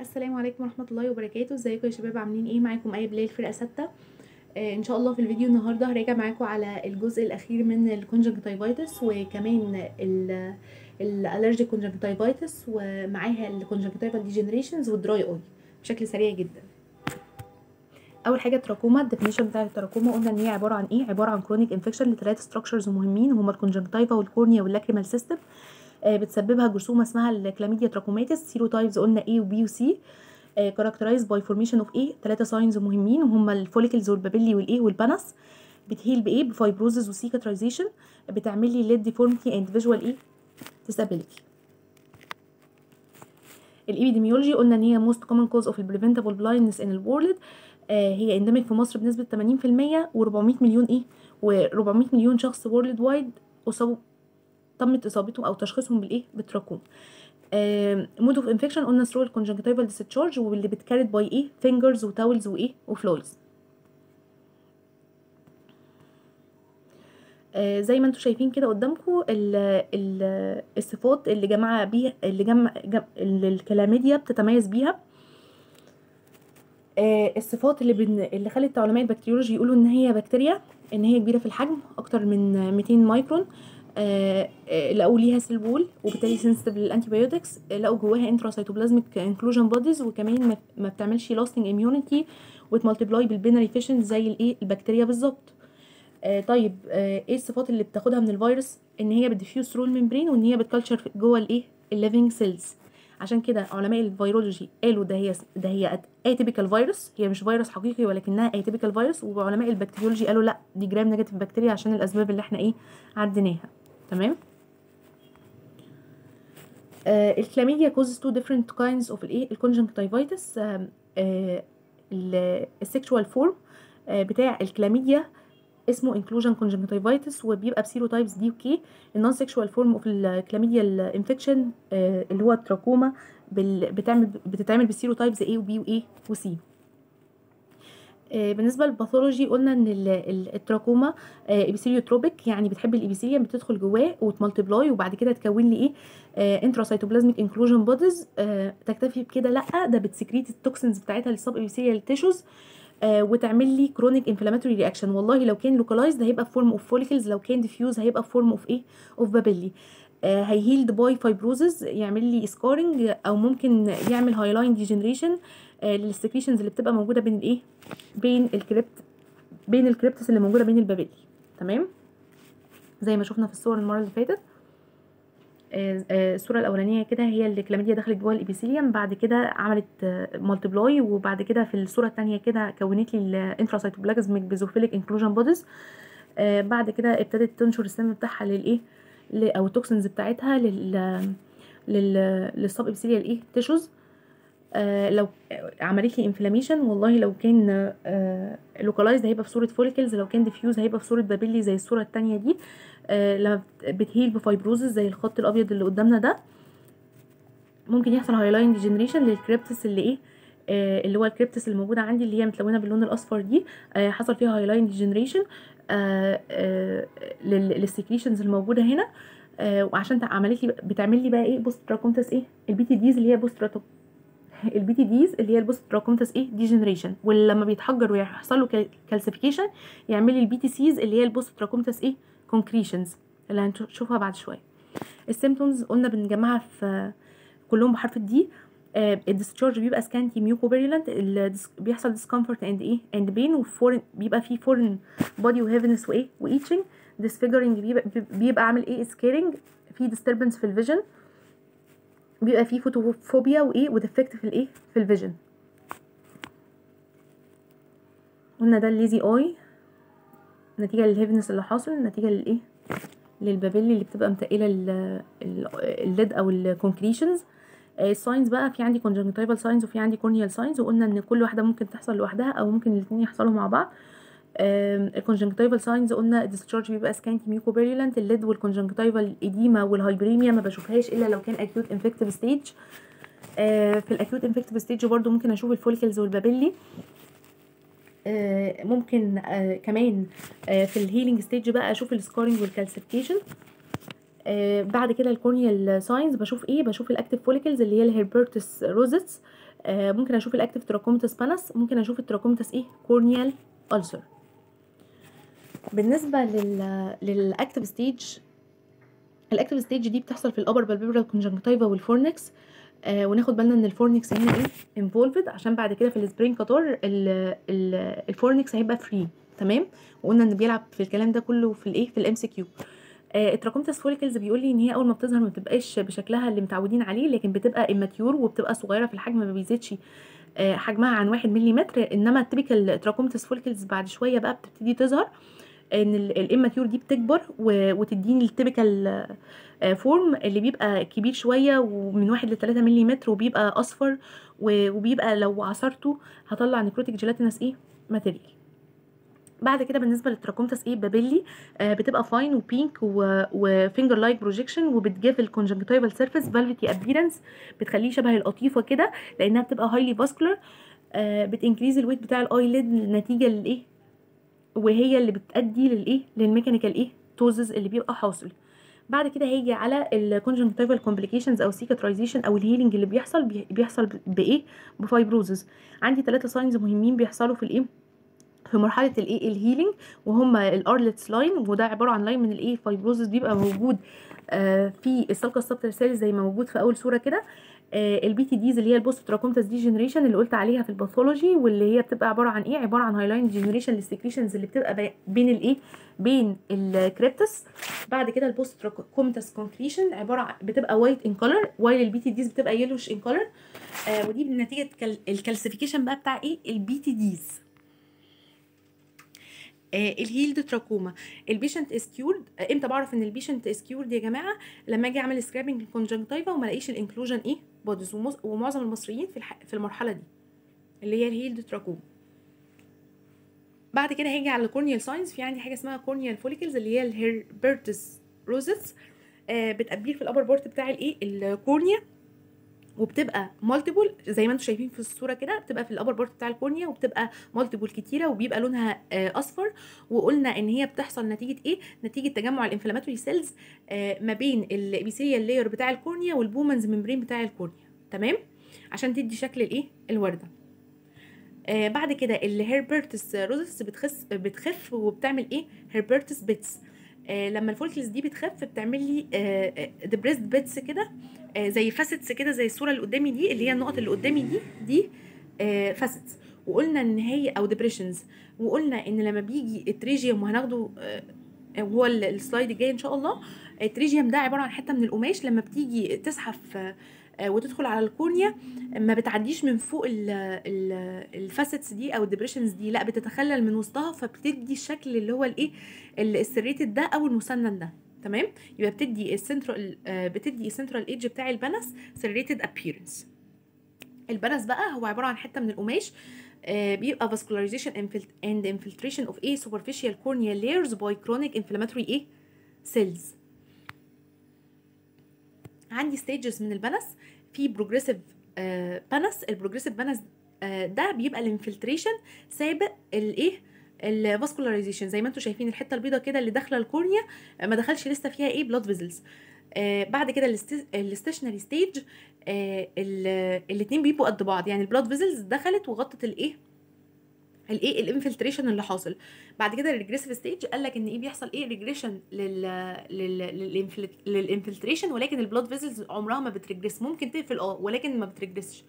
السلام عليكم ورحمة الله وبركاته. ازيكم يا شباب؟ عاملين إيه؟ معاكم إيه بليل فرقة ستة آه إن شاء الله في الفيديو النهاردة هراجع معاكم على الجزء الأخير من ال conjunctivitis وكمان ال allergic conjunctivitis ومعاها ال conjunctival degenerations وال dry eye بشكل سريع جدا. أول حاجة trachoma ال definition بتاع التراكوما. قلنا إن هي عبارة عن إيه؟ عبارة عن chronic infection لثلاث structures مهمين هما ال conjunctiva وال cornea وال lacrimal system بتسببها جرثومة اسمها ال Chlamydia trachomatis serotypes قلنا A و B و C characterized by formation of إيه ثلاثة signs مهمين وهما ال follicles وال papillae والايه وال pannus بت heal بايه ب fibrosis و cicatrization بتعمل لي lid deformity and visual إيه disability ال epidemiology قلنا إن هي most common cause of ال preventable blindness in ال world هي endemic في مصر بنسبة 80% و400 مليون إيه و400 مليون شخص worldwide أصابوا تمت اصابتهم أو تشخيصهم بالإيه؟ بال trachoma mode of infection قلنا through ال conjunctival discharge واللي بت carried by إيه؟ fingers و towels وايه و flies آه زي ما أنتم شايفين كده قدامكم الصفات اللي جمع بيها اللي جمع جم اللي الكلاميديا بتتميز بيها. آه الصفات اللي بن... اللي خلت علماء ال bacteriology يقولوا إن هي بكتيريا إن هي كبيرة في الحجم أكتر من 200 مايكرون. آه لقوا ليها cell wall وبالتالي sensitive لل antibiotics لقوا جواها intracytoplasmic inclusion bodies وكمان ما بتعملش lasting immunity وت multiply بال binary fission زي الايه البكتيريا بالظبط. آه طيب آه إيه الصفات اللي بتاخدها من الفيروس؟ ان هي بت diffuse through ال membrane وان هي بت culture جوه الايه ال living cells عشان كده علماء ال virology قالوا ده هي ده هي atypical virus هي مش فيروس حقيقي ولكنها atypical virus وعلماء ال bacteriology قالوا لا دي gram negative bacteria عشان الأسباب اللي إحنا إيه عديناها. تمام؟ آه ال Chlamydia causes two different kinds of الايه؟ ال conjunctivitis ال sexual form بتاع الكلاميديا اسمه inclusion conjunctivitis وبيبقى ب serotypes D و K ال non sexual form of ال Chlamydia ال infection آه اللي هو التراكوما بتعمل بتتعمل بال serotypes A و B وايه و C آه بالنسبة لل pathology قلنا إن التراكوما آه epitheliotropic يعني بتحب ال epithelium بتدخل جواه وت multiply وبعد كده تكون لي إيه؟ آه intracytoplasmic inclusion bodies تكتفي بكده لأ ده بت secrete ال toxins بتاعتها لل subepithelial tissues آه وتعمل لي chronic inflammatory reaction والله لو كان localized هيبقى في form of follicles لو كان diffuse هيبقى في form of إيه؟ of papillae آه هي healed by fibrosis يعمل لي scarring أو ممكن يعمل hyaline degeneration آه لل secretions اللي بتبقى موجودة بين الإيه؟ بين ال crypt بين ال crypts اللي موجودة بين ال papillae تمام؟ زي ما شفنا في الصور المرة اللي فاتت. الصورة الأولانية كده هي اللي كلاميديا دخلت جوه ال epithelium بعد كده عملت multiply وبعد كده في الصورة الثانية كده كونت لي ال intracytoplasmic basophilic inclusion bodies بعد كده ابتدت تنشر السم بتاعها للايه أو ال toxins بتاعتها لل لل لل subepithelial إيه؟ tissues آه لو عملت لي inflammation والله لو كان آه localized هيبقى في صورة follicles لو كان diffuse هيبقى في صورة papillae زي الصورة الثانية دي. آه لما بت heal ب fibrosis زي الخط الأبيض اللي قدامنا ده. ممكن يحصل hyaline degeneration لل crypts اللي إيه آه اللي هو ال crypts اللي موجودة عندي اللي هي متلونة باللون الأصفر دي. آه حصل فيها hyaline degeneration آه آه لل secretions الموجودة هنا. آه وعشان عملت لي بتعمل لي بقى إيه post trachomatous إيه ال PTDs اللي هي post ال PTDs اللي هي ال post trachomatous إيه degeneration ولما بيتحجر ويحصل له calcification يعمل لي ال PTCs اللي هي ال post trachomatous إيه concretions اللي هنشوفها بعد شوية. ال symptoms قلنا بنجمعها في كلهم بحرف ال D آه ال discharge بيبقى scanty mucopurulent بيحصل discomfort and إيه and pain و foreign بيبقى فيه foreign body و heaviness وإيه و itching disfiguring بيبقى, بيبقى عامل إيه scarring في disturbance في ال vision بيبقى فيه photophobia وإيه و defect في الإيه في ال vision قلنا ده ال lazy eye نتيجة لل heaviness اللي حاصل نتيجة للايه لل papillae اللي بتبقى متقلة ال lid أو ال concretions ال signs بقى في عندي conjunctival signs وفي عندي corneal signs وقلنا إن كل واحدة ممكن تحصل لوحدها أو ممكن الاثنين يحصلوا مع بعض. ال conjunctival signs قلنا ال discharge بيبقى scanty mucopurulent ال lid وال conjunctival edema وال hyperemia ما بشوفهاش إلا لو كان acute infective stage في ال acute infective stage برضو ممكن أشوف ال follicles وال papillae آه ممكن آه كمان آه في ال healing stage بقى أشوف ال scarring وال calcification بعد كده ال corneal signs بشوف إيه؟ بشوف ال active follicles اللي هي ال Herbert's rosettes آه ممكن أشوف ال active trachomatous pannus ممكن أشوف ال trachomatous إيه؟ corneal ulcer بالنسبة لل لل active stage ال active stage دي بتحصل في ال upper palpebral conjunctiva وال fornix آه وناخد بالنا إن ال fornix هنا إيه؟ involved عشان بعد كده في ال spring catarrh ال fornix هيبقى free تمام؟ وقلنا إن بيلعب في الكلام ده كله في الإيه؟ في ال MCQ ال trachomatous follicles بيقول لي إن هي أول ما بتظهر ما بتبقاش بشكلها اللي متعودين عليه لكن بتبقى immature وبتبقى صغيرة في الحجم ما بيزيدش آه حجمها عن واحد ملم إنما ال typical trachomatous follicles بعد شوية بقى بتبتدي تظهر. إن ال immature دي بتكبر وتديني ال typical form اللي بيبقى كبير شوية ومن واحد لتلاتة ملم وبيبقى أصفر وبيبقى لو عصرته هطلع necrotic gelatinous إيه؟ material بعد كده بالنسبة لل trachomatous إيه؟ papillae آه بتبقى فاين وبينك وفينجر لايك بروجيكشن وبتجيف الكونجنكتيفال سيرفيس فالفيتي ابيرنس بتخليه شبه القطيفة كده لأنها بتبقى highly vascular آه بت increase ال weight بتاع ال eyelid نتيجه للإيه؟ وهي اللي بتؤدي للايه لل mechanical إيه؟ ptosis اللي بيبقى حاصل. بعد كده هيجي على ال conjunctival complications أو cicatrization أو ال healing اللي بيحصل بيحصل بإيه؟ ب fibrosis عندي ثلاثة signs مهمين بيحصلوا في الإيه؟ في مرحلة الايه ال healing وهم ال Arlt's line وده عبارة عن line من الايه fibrosis بيبقى موجود آه في ال sulcus subtarsalis زي ما موجود في أول صورة كده. ال PTDs اللي هي ال post trachomatous degeneration اللي قلت عليها في ال pathology واللي هي بتبقى عبارة عن إيه؟ عبارة عن hyaline degeneration لل secretions اللي بتبقى بين الايه بين ال crypts بعد كده ال post trachomatous concretion عبارة بتبقى white in color while ال PTDs بتبقى yellowish in color آه ودي نتيجه ال calcification بقى بتاع إيه؟ ال PTDs ال healed trachoma ال patient is cured آه إمتى بعرف إن ال patient is cured يا جماعة؟ لما أجي أعمل scraping لل conjunctiva وما ألاقيش ال inclusion إيه؟ bodies ومعظم المصريين في الح... في المرحلة دي اللي هي ال healed trachoma. بعد كده هاجي على ال corneal signs في عندي حاجة اسمها corneal follicles اللي هي ال Herbert's rosettes آه بت appear في ال upper part بتاع الايه ال cornea. وبتبقى multiple زي ما أنتم شايفين في الصورة كده بتبقى في ال upper part بتاع ال cornea وبتبقى multiple كتيرة وبيبقى لونها أصفر. وقلنا إن هي بتحصل نتيجة إيه؟ نتيجة تجمع ال inflammatory cells ما بين ال epithelial layer بتاع ال cornea وال Bowman's membrane بتاع ال cornea. تمام؟ عشان تدي شكل الإيه؟ الوردة. آه بعد كده ال Herbert's rosettes بتخس بتخف وبتعمل إيه؟ Herbert's pits آه لما ال follicles دي بتخف بتعمل لي آه depressed pits كده آه زي facets كده زي الصورة اللي قدامي دي اللي هي النقط اللي قدامي دي دي آه facets وقلنا إن هي أو depressions وقلنا إن لما بيجي ال pterygium وهناخده آه وهو ال slide الجاي إن شاء الله ال pterygium ده عبارة عن حتة من القماش لما بتيجي تزحف آه وتدخل على ال cornea ما بتعديش من فوق ال facets دي أو ال depressions دي لأ بتتخلل من وسطها فبتدي الشكل اللي هو الإيه ال serrated ده أو المسنن ده تمام؟ يبقى بتدي السنترال بتدي ال central edge بتاع ال pannus serrated appearance ال pannus بقى هو عبارة عن حتة من القماش بيبقى vascularization and infiltration of a superficial corneal layers by chronic inflammatory إيه؟ cells. عندي stages من ال pannus في progressive pannus ال progressive pannus ده بيبقى ال infiltration سابق الإيه؟ ال vascularization زي ما أنتم شايفين الحتة البيضاء كده اللي داخلة ال cornea ما دخلش لسه فيها إيه؟ blood vessels آه بعد كده ال stationary stage آه الاثنين بيبقوا قد بعض. يعني ال blood vessels دخلت وغطت الإيه؟ الايه ال infiltration اللي حاصل. بعد كده ال regressive stage قال لك إن إيه بيحصل؟ إيه regression لل لل لل infiltration ولكن ال blood vessels عمرها ما بت regress ممكن تقفل آه ولكن ما بت regress ش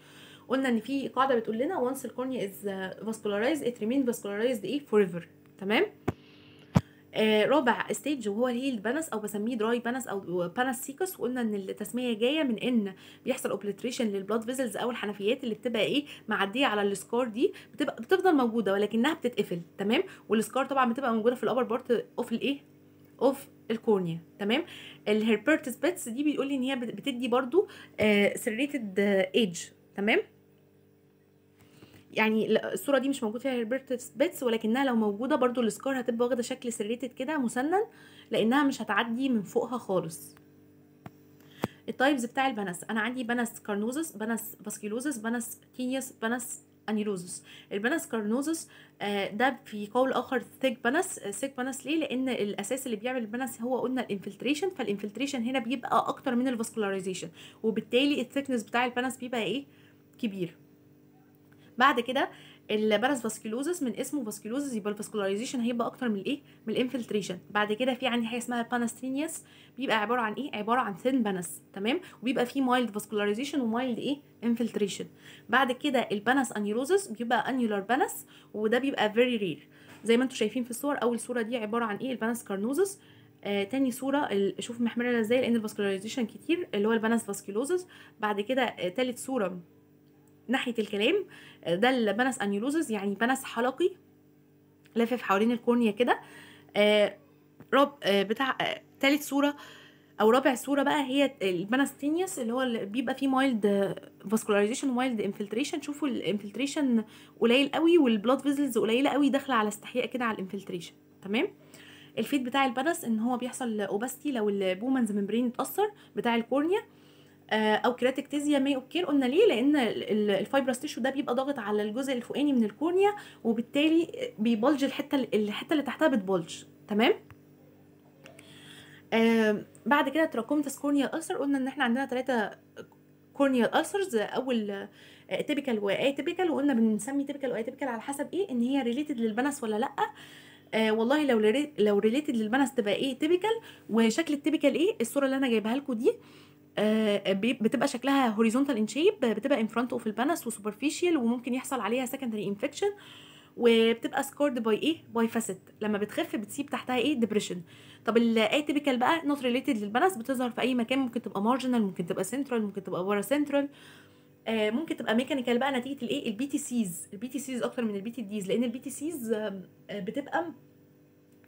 قلنا إن في قاعدة بتقول لنا once ال cornea is vascularized it remain vascularized إيه؟ forever. تمام؟ آه رابع stage وهو ال healed pannus أو بسميه dry pannus أو pannus siccus وقلنا إن التسمية جاية من إن بيحصل obliteration لل blood vessels أو الحنفيات اللي بتبقى إيه معدية على ال scar دي بتبقى بتفضل موجودة ولكنها بتتقفل تمام؟ وال scar طبعا بتبقى موجودة في ال upper part of الايه of ال cornea تمام؟ ال Herbert's pits دي بيقول لي إن هي بتدي برضو آه serrated edge تمام؟ يعني الصورة دي مش موجود فيها Herbert's pits ولكنها لو موجودة برضو ال scar هتبقى واخدة شكل serrated كده مسنن لأنها مش هتعدي من فوقها خالص. ال types بتاع ال pannus أنا عندي pannus carnosus pannus vasculosus pannus tenuis pannus annulosus ال pannus carnosus آه ده في قول آخر thick pannus thick pannus ليه؟ لأن الأساس اللي بيعمل ال pannus هو قلنا ال infiltration فال infiltration هنا بيبقى أكتر من ال vascularization وبالتالي ال thickness بتاع ال pannus بيبقى إيه؟ كبير. بعد كده ال pannus vasculosus من اسمه vasculosus يبقى ال vascularization هيبقى أكتر من الإيه؟ من ال infiltration بعد كده في عندي حاجة اسمها ال pannus tenuis بيبقى عبارة عن إيه؟ عبارة عن thin pannus تمام؟ وبيبقى فيه mild vascularization و mild إيه؟ infiltration بعد كده ال pannus annulosus بيبقى annular pannus وده بيبقى very rare زي ما أنتم شايفين في الصور أول صورة دي عبارة عن إيه؟ ال pannus carnosus آه تاني صورة شوف محمرة إزاي لأن ال vascularization كتير اللي هو ال pannus vasculosus بعد كده آه تالت صورة ناحية الكلام آه ده ال pannus annulosus يعني pannus حلقي لافف حوالين ال cornea كده. آه راب آه بتاع آه تالت صورة أو رابع صورة بقى هي ال pannus tenuis اللي هو اللي بيبقى فيه mild vascularization و mild infiltration شوفوا ال infiltration قليل قوي وال blood vessels قليلة قوي داخلة على استحياء كده على ال infiltration تمام؟ ال fate بتاع ال pannus إن هو بيحصل opacity لو ال Bowman's membrane اتأثر بتاع ال cornea. أو keratectasia may occur قلنا ليه؟ لأن ال fibrous tissue ده بيبقى ضاغط على الجزء الفوقاني من ال cornea وبالتالي بي bulge الحتة الحتة اللي تحتها بت bulge. تمام؟ آه بعد كده trachomatous corneal ulcer قلنا إن إحنا عندنا ثلاثة corneal ulcers أول typical و atypical وقلنا بنسمي typical و atypical على حسب إيه إن هي related لل pannus ولا لأ. آه والله لو لو related لل pannus تبقى إيه typical وشكل ال typical إيه؟ الصورة اللي أنا جايبها لكم دي. آه بتبقى شكلها horizontal in shape بتبقى in front of ال pannus و superficial وممكن يحصل عليها secondary infection وبتبقى scarred by إيه؟ by facet لما بتخف بتسيب تحتها إيه؟ depression طب ال atypical بقى not related لل pannus بتظهر في أي مكان ممكن تبقى marginal ممكن تبقى سنترال ممكن تبقى paracentral آه ممكن تبقى mechanical بقى نتيجة الإيه؟ ال PTCs ال PTCs أكتر من ال PTDs لأن ال PTCs بتبقى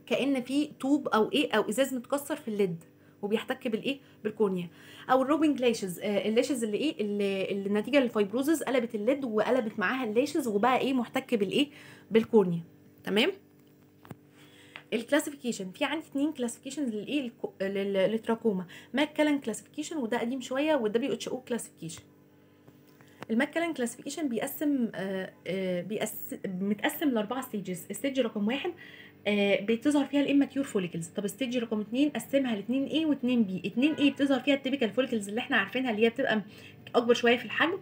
كأن في طوب أو إيه؟ أو إزاز متكسر في ال lid وبيحتك بالإيه؟ بال cornea. أو ال rubbing lashes آه ال lashes اللي إيه؟ اللي, اللي نتيجه لل fibrosis قلبت ال lid وقلبت معاها ال lashes وبقى إيه؟ محتك بالإيه؟ بال cornea. تمام؟ ال classification في عندي اتنين classifications للإيه؟ لل trachoma. MacCallan classification وده قديم شوية وال WHO classification. ال MacCallan classification بيقسم آه آه بيقس متقسم لأربعة stages ال stage رقم واحد آه بتظهر فيها ال immature follicles طب ال stage رقم اتنين قسمها لاتنين A واتنين B اتنين A بتظهر فيها ال typical follicles اللي إحنا عارفينها اللي هي بتبقى أكبر شوية في الحجم.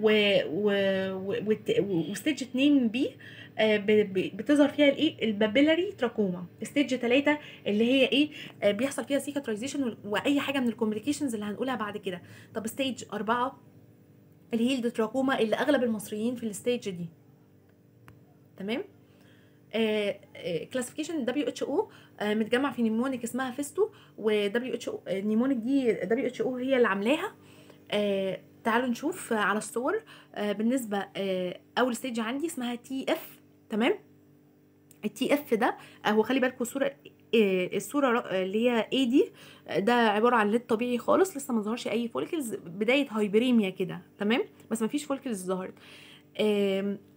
و و و و stage 2 B بتظهر فيها الإيه؟ ال papillary trachoma stage 3 اللي هي إيه؟ بيحصل فيها cicatrization وأي حاجة من ال complications اللي هنقولها بعد كده. طب stage 4 ال healed trachoma اللي أغلب المصريين في ال stage دي. تمام؟ classification WHO متجمع في mnemonic اسمها FISTO و WHO mnemonic دي WHO هي اللي عاملاها. آه، تعالوا نشوف على الصور. آه، بالنسبة آه، أول stage عندي اسمها TF تمام؟ ال TF ده آه، هو خلي بالكم الصورة الصورة ر- آه، اللي هي A دي آه، ده عبارة عن lid طبيعي خالص لسه ما ظهرش أي follicles بداية hyperemia كده تمام؟ بس ما فيش follicles ظهرت.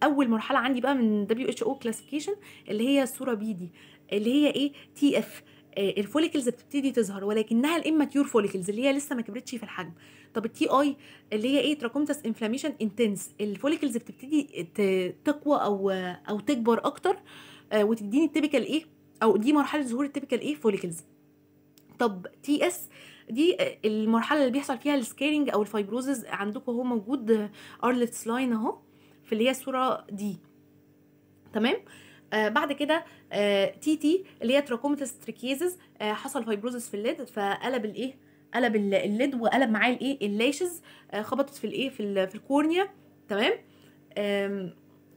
أول مرحلة عندي بقى من WHO classification اللي هي الصورة B دي اللي هي إيه؟ TF ال follicles بتبتدي تظهر ولكنها ال immature follicles اللي هي لسه ما كبرتش في الحجم. طب ال TI اللي هي إيه؟ trachomatous inflammation intense ال follicles بتبتدي تقوى أو أو تكبر أكتر آه، وتديني ال typical إيه؟ أو دي مرحلة ظهور ال typical إيه follicles طب TS دي آه، المرحلة اللي بيحصل فيها ال scarring أو ال fibrosis عندكم هو موجود Arlt's line أهو في اللي هي الصورة دي تمام؟ آه بعد كده آه TT اللي هي trachomatous trichiasis آه حصل fibrosis في ال lid فقلب الايه قلب ال- ال lid وقلب معاه الايه ال lashes آه خبطت في الايه في, في ال cornea تمام؟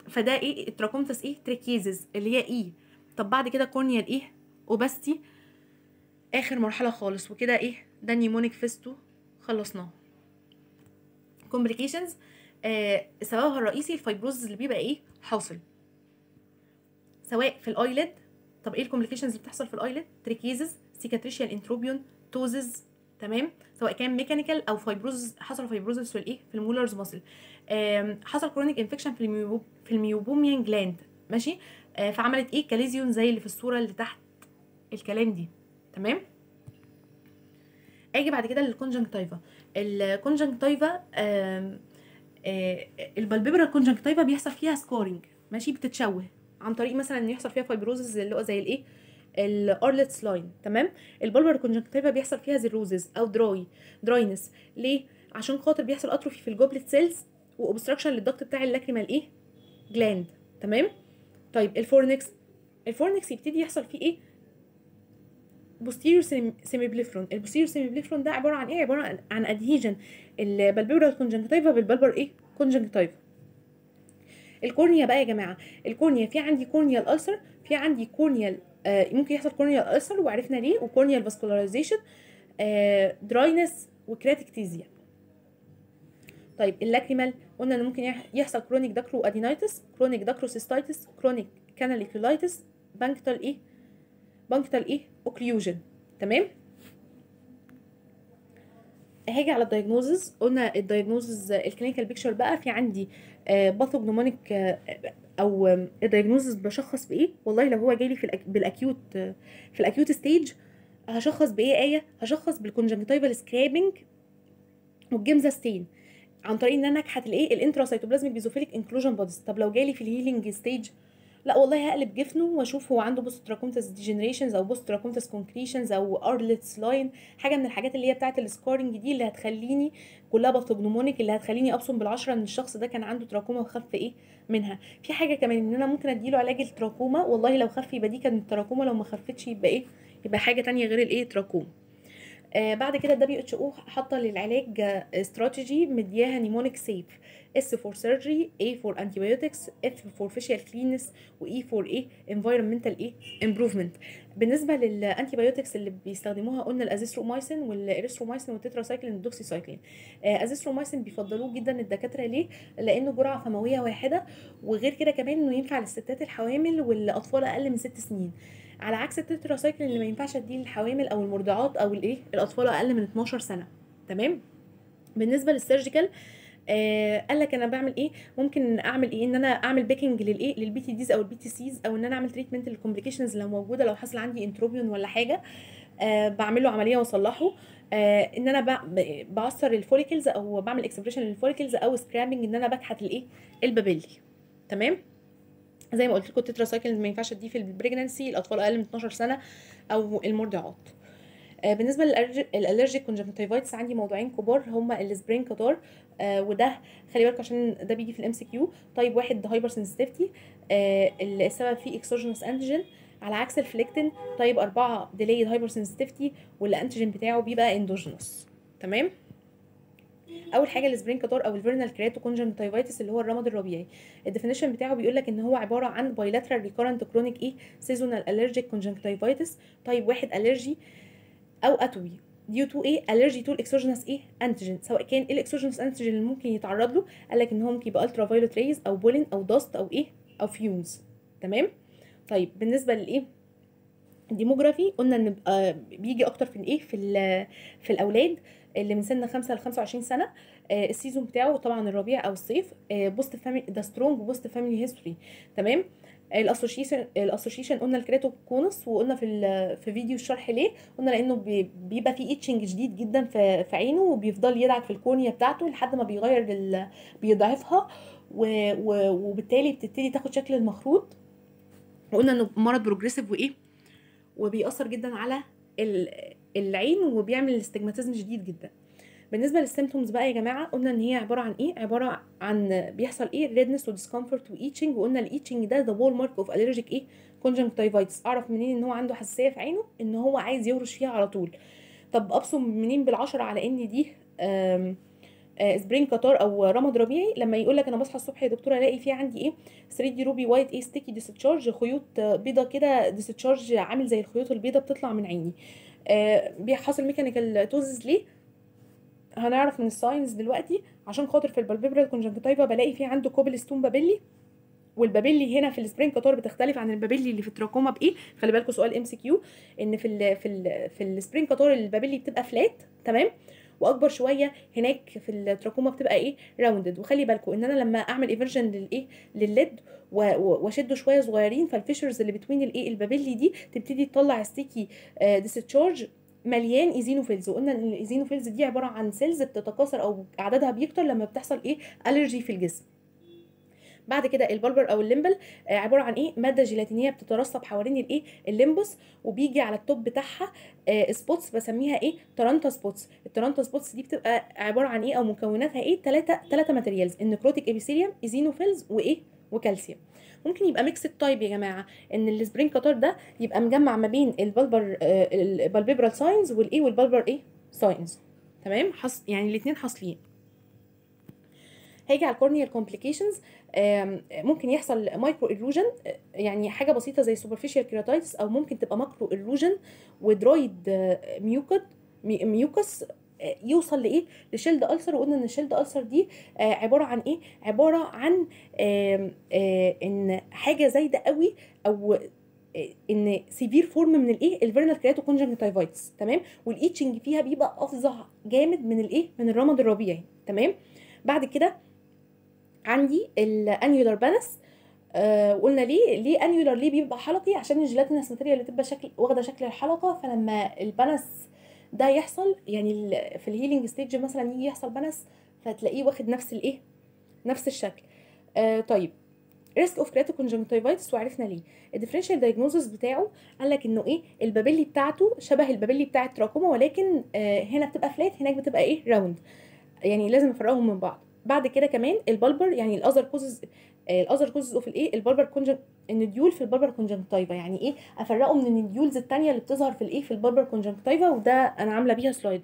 فده إيه ال trachomatous إيه trichiasis اللي هي E طب بعد كده corneal إيه؟ opacity. آخر مرحلة خالص وكده إيه؟ ده mnemonic FISTO. خلصناه. complications آه سببها الرئيسي ال fibrosis اللي بيبقى إيه؟ حاصل. سواء في ال eyelid طب إيه ال complications اللي بتحصل في ال eyelid trichiasis cicatricial entropion ptosis تمام؟ سواء كان mechanical أو fibrosis حصل fibrosis في الإيه؟ في ال Muller's muscle حصل chronic infection في ال meibo في ال meibomian gland ماشي؟ فعملت إيه؟ chalazion زي اللي في الصورة اللي تحت الكلام دي. تمام؟ آجي بعد كده لل conjunctiva ال conjunctiva آه، ال palpebral conjunctiva بيحصل فيها scarring ماشي؟ بتتشوه. عن طريق مثلا إن يحصل فيها fibrosis اللي هو زي الإيه؟ ال Arlt's line تمام؟ ال bulbar conjunctiva بيحصل فيها xerosis أو dry dryness ليه؟ عشان خاطر بيحصل atrophy في ال goblet cells و obstruction لل duct بتاع ال lacrimal إيه؟ gland تمام؟ طيب ال fornix ال fornix يبتدي يحصل فيه إيه؟ posterior symblepharon ال posterior symblepharon ده عبارة عن إيه؟ عبارة عن, adhesion ال palpebral conjunctiva بال bulbar إيه؟ conjunctiva ال cornea بقى يا جماعة ال cornea في عندي corneal ulcer في عندي corneal آه ممكن يحصل corneal ulcer وعرفنا ليه؟ و corneal vascularization آه dryness و keratectasia طيب ال lacrimal قلنا ان ممكن يحصل chronic dacryoadenitis chronic dacryocystitis chronic canaliculitis punctal إيه punctal إيه occlusion تمام؟ هاجي على ال diagnosis. قلنا ال diagnosis ال clinical picture بقى في عندي pathognomonic أو ال diagnosis بشخص بإيه؟ والله لو هو جالي في بال acute في ال acute stage هشخص بإيه آية؟ هشخص بال conjunctival scraping وال Giemsa stain عن طريق إن أنا اكحت الايه ال intracytoplasmic basophilic inclusion bodies طب لو جالي في ال healing stage لا والله هقلب جفنه وأشوف هو عنده post trachomatous degenerations أو post trachomatous concretions أو Arlt's line حاجة من الحاجات اللي هي بتاعة ال scarring دي اللي هتخليني كلها pathognomonic اللي هتخليني أبصم بالعشرة إن الشخص ده كان عنده تراكوما وخف إيه منها. في حاجة كمان إن أنا ممكن أديله علاج التراكوما والله لو خف يبقى دي كانت التراكوما لو ما خفتش يبقى إيه؟ يبقى حاجة تانية غير الايه تراكوما آه بعد كده ال WHO حاطة للعلاج استراتيجي مدياها mnemonic SAFE S for surgery A for antibiotics F for facial cleanness و E for إيه environmental إيه improvement. بالنسبة لل antibiotics اللي بيستخدموها قلنا الازيثرومايسين والاريثرومايسين والتتراسايكلين والدوكسيسايكلين. ازيثرومايسين بيفضلوه جدا الدكاترة. ليه؟ لأنه جرعة فموية واحدة وغير كده كمان إنه ينفع للستات الحوامل والأطفال أقل من ست سنين. على عكس التتراسايكلين اللي ما ينفعش اديه للحوامل أو المرضعات أو الايه الاطفال أقل من 12 سنة تمام؟ بالنسبة لل surgical آه قال لك أنا بعمل إيه؟ ممكن أعمل إيه؟ إن أنا أعمل picking للإيه؟ لل PTDs أو ال PTCs أو إن أنا أعمل treatment لل complications لو موجودة لو حصل عندي entropion ولا حاجة آه بعمل له عملية وأصلحه. آه إن أنا بعصر ال follicles أو بعمل expression لل follicles أو scraping إن أنا بكحت الإيه؟ ال papillae تمام؟ زي ما قلت لكم التتراسايكل ما ينفعش اديه في ال pregnancy الاطفال أقل من 12 سنة أو المرضعات. آه بالنسبة لل allergic conjunctivitis عندي موضوعين كبار هما ال spring catarrh آه وده خلي بالك عشان ده بيجي في ال MCQ type واحد hypersensitivity السبب فيه exogenous antigen على عكس ال phlycten type أربعة delayed hypersensitivity وال antigen بتاعه بيبقى endogenous تمام؟ أول حاجة ال spring catarrh أو ال vernal keratoconjunctivitis اللي هو الرمد الربيعي. ال definition بتاعه بيقول لك إن هو عبارة عن bilateral recurrent chronic إيه؟ seasonal allergic conjunctivitis type واحد allergy أو atopy due to إيه؟ allergy to ال exogenous إيه؟ antigen سواء كان إيه ال exogenous antigen اللي ممكن يتعرض له؟ قال لك إن هو ممكن يبقى ultraviolet rays أو pollen أو dust أو إيه؟ أو fumes تمام؟ طيب بالنسبة للإيه؟ الديموجرافي قلنا إن بيجي أكتر في الإيه؟ في في الأولاد. اللي من سن 5 ل 25 سنة آه ال season بتاعه طبعا الربيع أو الصيف positive family ده strong positive family history تمام؟ الاسوشيشن الأسوشيشن قلنا ال keratoconus وقلنا في في فيديو الشرح ليه قلنا لأنه بيبقى فيه itching شديد جدا في, عينه وبيفضل يدعك في ال cornea بتاعته لحد ما بيغير بيضعفها وبالتالي بتبتدي تاخد شكل المخروط. وقلنا إنه مرض progressive وإيه وبيأثر جدا على العين وبيعمل astigmatism شديد جدا. بالنسبة لل symptoms بقى يا جماعة قلنا إن هي عبارة عن إيه؟ عبارة عن بيحصل إيه؟ redness و discomfort و itching وقلنا ال itching ده the hallmark of allergic إيه؟ conjunctivitis أعرف منين إن هو عنده حساسية في عينه؟ إن هو عايز يهرش فيها على طول. طب أبصم منين بالعشرة على إن دي spring catarrh أو رمد ربيعي؟ لما يقول لك أنا بصحى الصبح يا دكتورة ألاقي في عندي إيه؟ thready ropy white إيه؟ sticky discharge خيوط بيضة كده discharge عامل زي الخيوط البيضة بتطلع من عيني. آه بيحصل mechanical ptosis ليه؟ هنعرف من ال signs دلوقتي عشان خاطر في ال palpebral conjunctiva بلاقي في عنده cobblestone papillae وال papillae هنا في ال spring catarrh بتختلف عن ال papillae اللي في التراكوما بإيه؟ خلي بالكم سؤال MCQ إن في ال في ال في ال spring catarrh ال papillae بتبقى flat تمام؟ وأكبر شوية هناك في التراكوما بتبقى إيه؟ rounded وخلي بالكم إن أنا لما أعمل eversion للإيه؟ للل lid واشده شوية صغيرين فال fissures اللي between الايه ال papillae دي تبتدي تطلع sticky discharge مليان eosinophils وقلنا إن ال eosinophils دي عبارة عن cells بتتكاثر أو عددها بيكتر لما بتحصل إيه؟ allergy في الجسم. بعد كده ال bulbar أو ال limbal آه، عبارة عن إيه؟ مادة جيلاتينية بتترسب حوالين الإيه؟ ال limbus وبيجي على ال top بتاعها آه، spots بسميها إيه؟ Trantas spots ال Trantas spots دي بتبقى عبارة عن إيه؟ أو مكوناتها إيه؟ ثلاثة ثلاثة materials ال necrotic epithelium eosinophils وإيه؟ وكالسيوم. ممكن يبقى mixed type يا جماعة إن ال spring catarrh ده يبقى مجمع ما بين ال bulbar آه، ال palpebral signs والايه وال bulbar إيه signs تمام؟ حص يعني الاثنين حاصلين. هيجي على ال corneal complications ممكن يحصل micro erosion يعني حاجة بسيطة زي superficial keratitis أو ممكن تبقى macro erosion و dried mucoid mucus آه، يوصل لإيه؟ ل shield ulcer. وقلنا إن ال shield ulcer دي آه، عبارة عن إيه؟ عبارة عن آه، إن حاجة زايدة قوي أو آه، إن severe form من الإيه؟ ال vernal kerato conjunctivitis تمام؟ وال itching فيها بيبقى أفظع جامد من الإيه؟ من الرمد الربيعي تمام؟ بعد كده عندي ال annular pannus آه قلنا ليه؟ ليه annular ليه بيبقى حلقي؟ عشان ال gelatinous material اللي تبقى شكل واخدة شكل الحلقة. فلما ال pannus ده يحصل يعني في ال healing stage مثلا يجي يحصل pannus فتلاقيه واخد نفس الإيه؟ نفس الشكل. آه طيب risk of kerato conjunctivitis وعرفنا ليه. ال differential diagnosis بتاعه قال لك إنه إيه؟ ال papillae بتاعته شبه ال papillae بتاع التراكوما ولكن آه هنا بتبقى flat هناك بتبقى إيه؟ round يعني لازم أفرقهم من بعض. بعد كده كمان البلبر يعني الاذر كوزز الاذر كوزز اوف الايه؟ البلبر كونجن النديول في البلبر كونجنكتيفا يعني إيه؟ افرقه من ال nodules التانية اللي بتظهر في الايه؟ في ال bulbar conjunctiva وده أنا عاملة بيها slide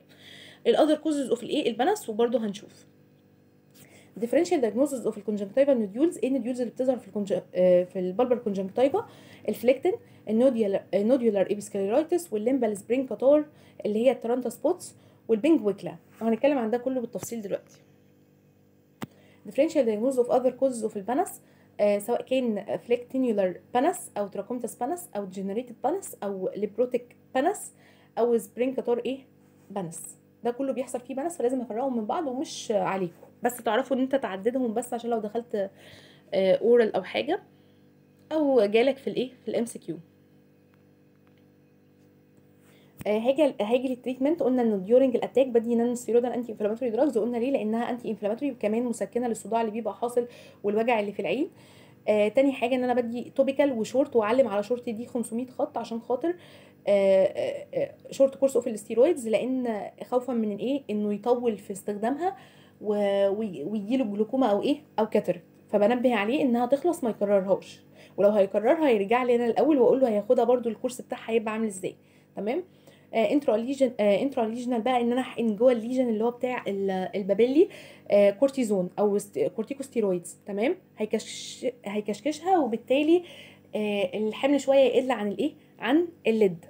ال other causes of الايه؟ ال pannus وبرده هنشوف. differential diagnosis of ال conjunctiva nodules إيه ال nodules اللي بتظهر في ال conj... آه، في البلبر كونجنكتيفا الفليكتين النوديولار ايبسكليرايتس والليمبال سبرينج كاتور اللي هي ال Trantas spots وال pinguecula. وهنتكلم عن ده كله بالتفصيل دلوقتي. Differential diagnosis of other causes of ال pannus آه سواء كان phlyctenular pannus أو trachomatous pannus أو degenerative pannus أو leprotic pannus أو spring catarrh إيه pannus ده كله بيحصل فيه pannus فلازم أفرقهم من بعض ومش عليكم بس تعرفوا إن أنت تعددهم بس عشان لو دخلت oral أو حاجة أو جالك في الايه في ال MCQ هاجي هاجي لل treatment قلنا ان during ال attack بدي non steroidal anti inflammatory drugs وقلنا ليه؟ لأنها anti inflammatory وكمان مسكنة للصداع اللي بيبقى حاصل والوجع اللي في العين. آه تاني حاجة إن أنا بدي topical و short وأعلم على شورت دي 500 خط عشان خاطر short course of ال steroids لأن خوفا من إيه؟ إنه يطول في استخدامها ويجي له جلوكوما أو إيه؟ أو cataract فبنبه عليه إنها تخلص ما يكررهاش. ولو هيكررها يرجع لي أنا الأول وأقول له هياخدها برده ال course بتاعها هيبقى عامل إزاي. تمام؟ intra lesion intra lesional بقى إن أنا احقن جوه ال lesion اللي هو بتاع ال papillae آه كورتيزون أو corticosteroids تمام؟ هيكش هيكشكشها وبالتالي آه الحمل شوية يقل عن الإيه؟ عن ال lid.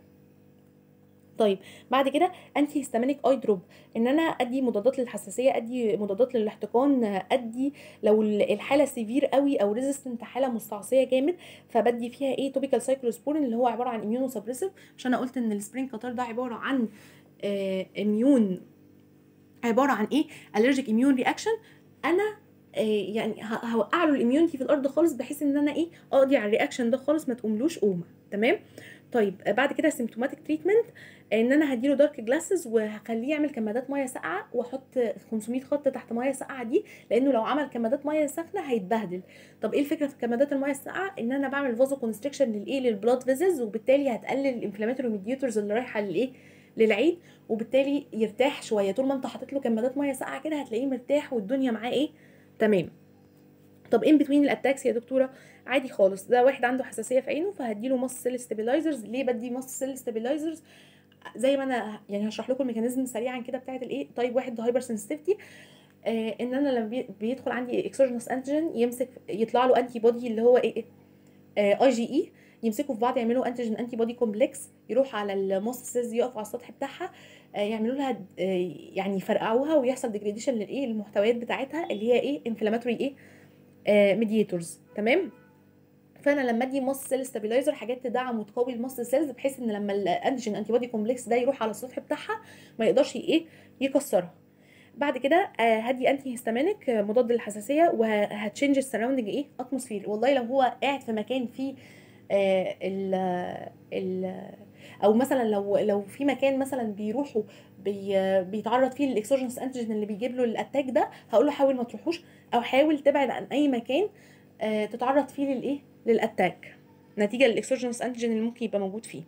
طيب بعد كده anti histaminic eye drop إن أنا أدي مضادات للحساسية أدي مضادات للاحتقان أدي لو الحالة severe قوي أو resistant حالة مستعصية جامد فبدي فيها إيه؟ topical cyclosporine اللي هو عبارة عن immuno suppressive عشان أنا قلت إن ال spring catarrh ده عبارة عن آه immune عبارة عن إيه؟ allergic immune reaction أنا آه يعني هوقع له ال immunity في الأرض خالص بحيث إن أنا إيه؟ أقضي على ال reaction ده خالص ما تقوملوش قومة تمام؟ طيب بعد كده symptomatic treatment إن أنا هديله dark glasses وهخليه يعمل كمادات مية ساقعة وأحط 500 خط تحت مية ساقعة دي لأنه لو عمل كمادات مية ساخنة هيتبهدل. طب إيه الفكرة في كمادات المية الساقعة؟ إن أنا بعمل vaso constriction للإيه؟ لل blood vessels وبالتالي هتقلل ال inflammatory mediators اللي رايحة للإيه؟ للعين وبالتالي يرتاح شوية. طول ما أنت حاطط له كمادات مية ساقعة كده هتلاقيه مرتاح والدنيا معاه إيه؟ تمام. طب in between ال attacks يا دكتورة عادي خالص. ده واحد عنده حساسية في عينه فهديله mast cell stabilizers ليه بدي mast cell stabilizers زي ما أنا يعني هشرح لكم ال mechanism سريعا كده بتاعت الإيه؟ type واحد hyper sensitivity آه إن أنا لما بيدخل عندي exogenous antigen يمسك يطلع له anti body اللي هو إيه؟ اي جي اي يمسكوا في بعض يعملوا antigen anti body complex يروح على ال mast cells يقف على السطح بتاعها. آه يعملوا لها آه يعني يفرقعوها ويحصل degradation للإيه؟ المحتويات بتاعتها اللي هي إيه؟ inflammatory إيه؟ mediators تمام؟ فانا لما ادي mast cell stabilizer حاجات تدعم وتقوي ال mast cells بحيث ان لما ال antigen anti body complex ده يروح على السطح بتاعها ما يقدرش إيه يكسرها. بعد كده هدي anti histaminic مضاد للحساسية وه change ال surrounding إيه؟ atmosphere والله لو هو قاعد في مكان فيه آه ال ال أو مثلا لو لو في مكان مثلا بيروحوا بي بيتعرض فيه لل exogenous antigen اللي بيجيب له ال attack ده هقول له حاول ما تروحوش أو حاول تبعد عن أي مكان آه تتعرض فيه للإيه؟ لل attack. نتيجة لل exogenous antigen اللي ممكن يبقى موجود فيه.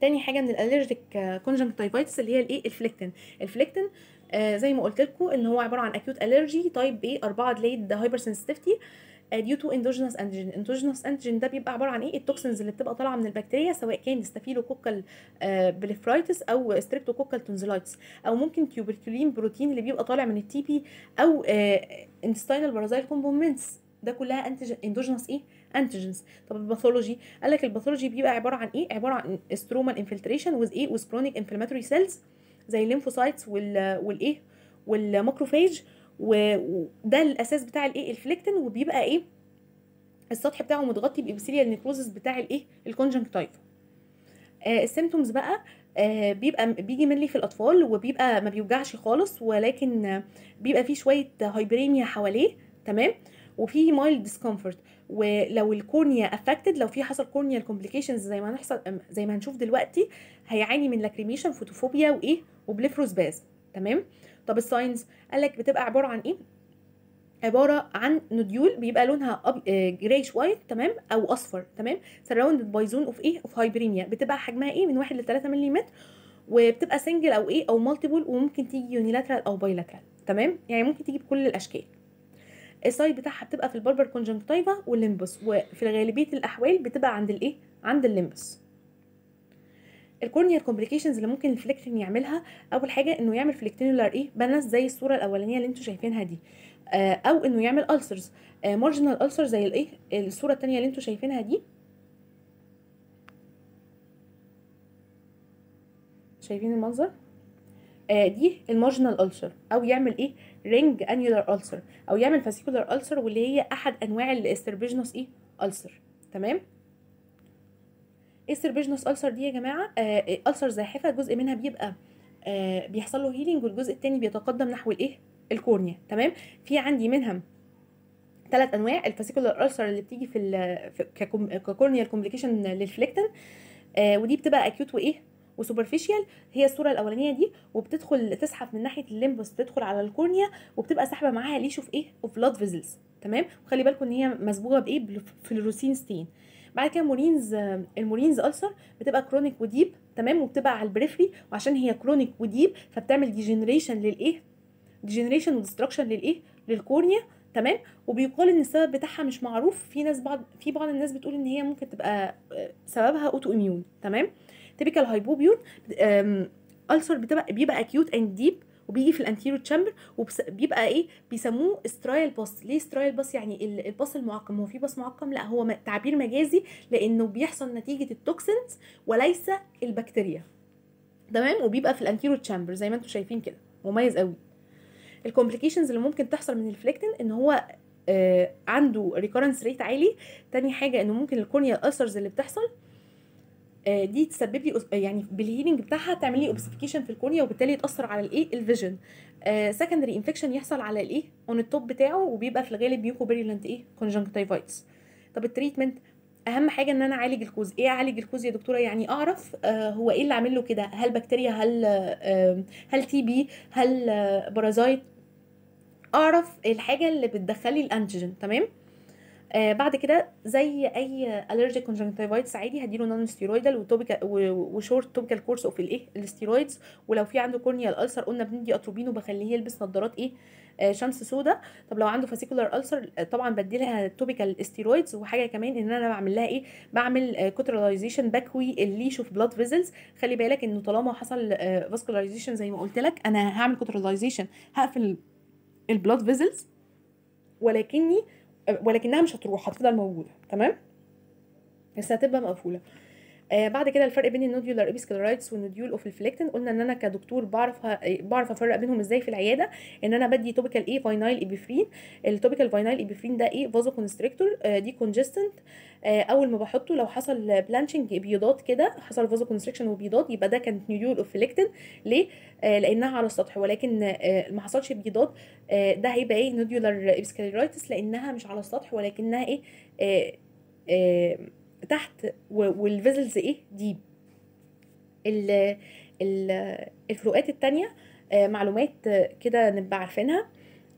تاني حاجة من ال allergic conjunctivitis اللي هي الإيه؟ ال phlycten. ال phlycten آه زي ما قلت لكم ان هو عبارة عن acute allergy type إيه 4 delayed hyper sensitivity due to endogenous antigen endogenous antigen ده بيبقى عبارة عن إيه؟ ال toxins اللي بتبقى طالعة من البكتيريا سواء كان staphylococcal blepharitis أو streptococcal tonsillitis أو ممكن tuberculin protein اللي بيبقى طالع من ال TB أو intestinal parasite components ده كلها antigen endogenous إيه؟ antigens طب ال pathology قال لك ال pathology بيبقى عبارة عن إيه؟ عبارة عن stromal infiltration with إيه؟ with chronic inflammatory cells زي ال lymphocytes وال والايه وال macrophage وده الأساس بتاع الايه ال phlycten. وبيبقى إيه؟ السطح بتاعه متغطي ب epithelial necrosis بتاع الايه ال conjunctiva آه ال symptoms بقى آه بيبقى بيجي mainly في الأطفال وبيبقى ما بيوجعش خالص ولكن بيبقى فيه شوية hyperemia حواليه. تمام؟ وفي mild discomfort ولو ال cornea affected لو في حصل corneal complications زي ما هنحصل زي ما هنشوف دلوقتي هيعاني من lacrimation photophobia وإيه؟ و blepharospasm تمام؟ طب ال signs قال لك بتبقى عبارة عن إيه؟ عبارة عن nodule بيبقى لونها أب... greyish white تمام؟ أو أصفر. تمام؟ surrounded by zone of إيه؟ of hyperemia بتبقى حجمها إيه؟ من 1 ل 3 ملم وبتبقى single أو إيه؟ أو multiple وممكن تيجي unilateral أو bilateral تمام؟ يعني ممكن تيجي بكل الأشكال. ال site بتاعها بتبقى في ال bulbar conjunctiva وال limbus وفي غالبية الأحوال بتبقى عند الإيه؟ عند ال limbus ال corneal complications اللي ممكن ال phlycten يعملها أول حاجة إنه يعمل phlyctenular إيه؟ pannus زي الصورة الأولانية اللي أنتوا شايفينها دي. آه أو إنه يعمل ulcers marginal ulcer زي الإيه؟ الصورة الثانية اللي أنتوا شايفينها دي. شايفين المنظر؟ آه دي ال marginal ulcer أو يعمل إيه؟ ring annular ulcer أو يعمل fascicular ulcer واللي هي أحد أنواع ال serpiginous إيه؟ ulcer. تمام؟ ال serpiginous ulcer دي يا جماعة آه ulcer زاحفة جزء منها بيبقى آه بيحصل له healing والجزء الثاني بيتقدم نحو الإيه؟ ال cornea. تمام؟ في عندي منها ثلاث أنواع ال fascicular ulcer اللي بتيجي في, في ك corneal complication لل phlycten آه ودي بتبقى acute وإيه؟ و superficial هي الصورة الأولانية دي وبتدخل تسحب من ناحية ال limbus تدخل على ال cornea وبتبقى سحبه معاها leash of إيه؟ of blood vessels تمام؟ وخلي بالكم إن هي مسبوغه بإيه؟ fluorescein stain. بعد كده Mooren's ال Mooren's ulcer بتبقى chronic و deep تمام؟ وبتبقى على ال periphery وعشان هي chronic و deep فبتعمل degeneration للإيه؟ degeneration و destruction للإيه؟ لل cornea تمام؟ وبيقال إن السبب بتاعها مش معروف في ناس بعض في بعض الناس بتقول إن هي ممكن تبقى سببها autoimmune تمام؟ typical hypopyon ulcer بتبقى بيبقى acute and deep وبيجي في ال anterior chamber وبيبقى إيه؟ بيسموه sterile pus ليه sterile pus يعني ال pus المعقم. هو في pus معقم؟ لأ هو تعبير مجازي لأنه بيحصل نتيجة ال toxins وليس البكتيريا. تمام؟ وبيبقى في ال anterior chamber زي ما أنتم شايفين كده. مميز قوي. ال complications اللي ممكن تحصل من ال phlycten إن هو آه عنده recurrence rate عالي. تاني حاجة إنه ممكن ال corneal ulcers اللي بتحصل دي تسبب لي يعني بال healing بتاعها تعمل لي opacification في ال cornea وبالتالي تاثر على الإيه؟ ال vision secondary infection يحصل على الإيه؟ on ال top بتاعه وبيبقى في الغالب mucopurulent إيه؟ conjunctivitis طب ال treatment أهم حاجة إن أنا أعالج ال cause. إيه أعالج ال cause يا دكتورة؟ يعني أعرف آه هو إيه اللي عامل له كده؟ هل بكتيريا هل آه هل TB هل آه parasite أعرف الحاجة اللي بتدخلي ال antigen تمام؟ آه بعد كده زي أي allergic conjunctivitis عادي هديله non-steroidal و short topical course of الايه ال steroids. ولو في عنده corneal ulcer قلنا بندي أتروبين وبخليه يلبس نظارات إيه آه شمس سودا طب لو عنده fascicular ulcer طبعا بدي لها topical steroids وحاجة كمان إن أنا بعمل لها إيه بعمل آه cauterization بكوي ال leash of blood vessels خلي بالك إنه طالما حصل آه زي ما قلت لك أنا هعمل cauterization هقفل ال blood vessels ولكني ولكنها مش هتروح هتفضل موجودة تمام؟ بس هتبقى مقفولة. آه بعد كده الفرق بين ال nodular episcleritis وال nodule of ال phlycten قلنا إن أنا كدكتور بعرف بعرف أفرق بينهم إزاي في العيادة إن أنا بدي topical إيه phenylephrine ال topical phenylephrine ده إيه؟ vasoconstrictor آه decongestant آه أول ما بحطه لو حصل blanching بيضات كده حصل vasoconstriction وبيضات يبقى ده كانت nodule of phlycten. ليه؟ آه لأنها على السطح ولكن آه ما حصلش بيضات آه ده هيبقى إيه؟ nodular episcleritis لأنها مش على السطح ولكنها إيه؟ آه آه تحت وال vessels إيه؟ deep الفروقات التانية معلومات كده نبقى عارفينها.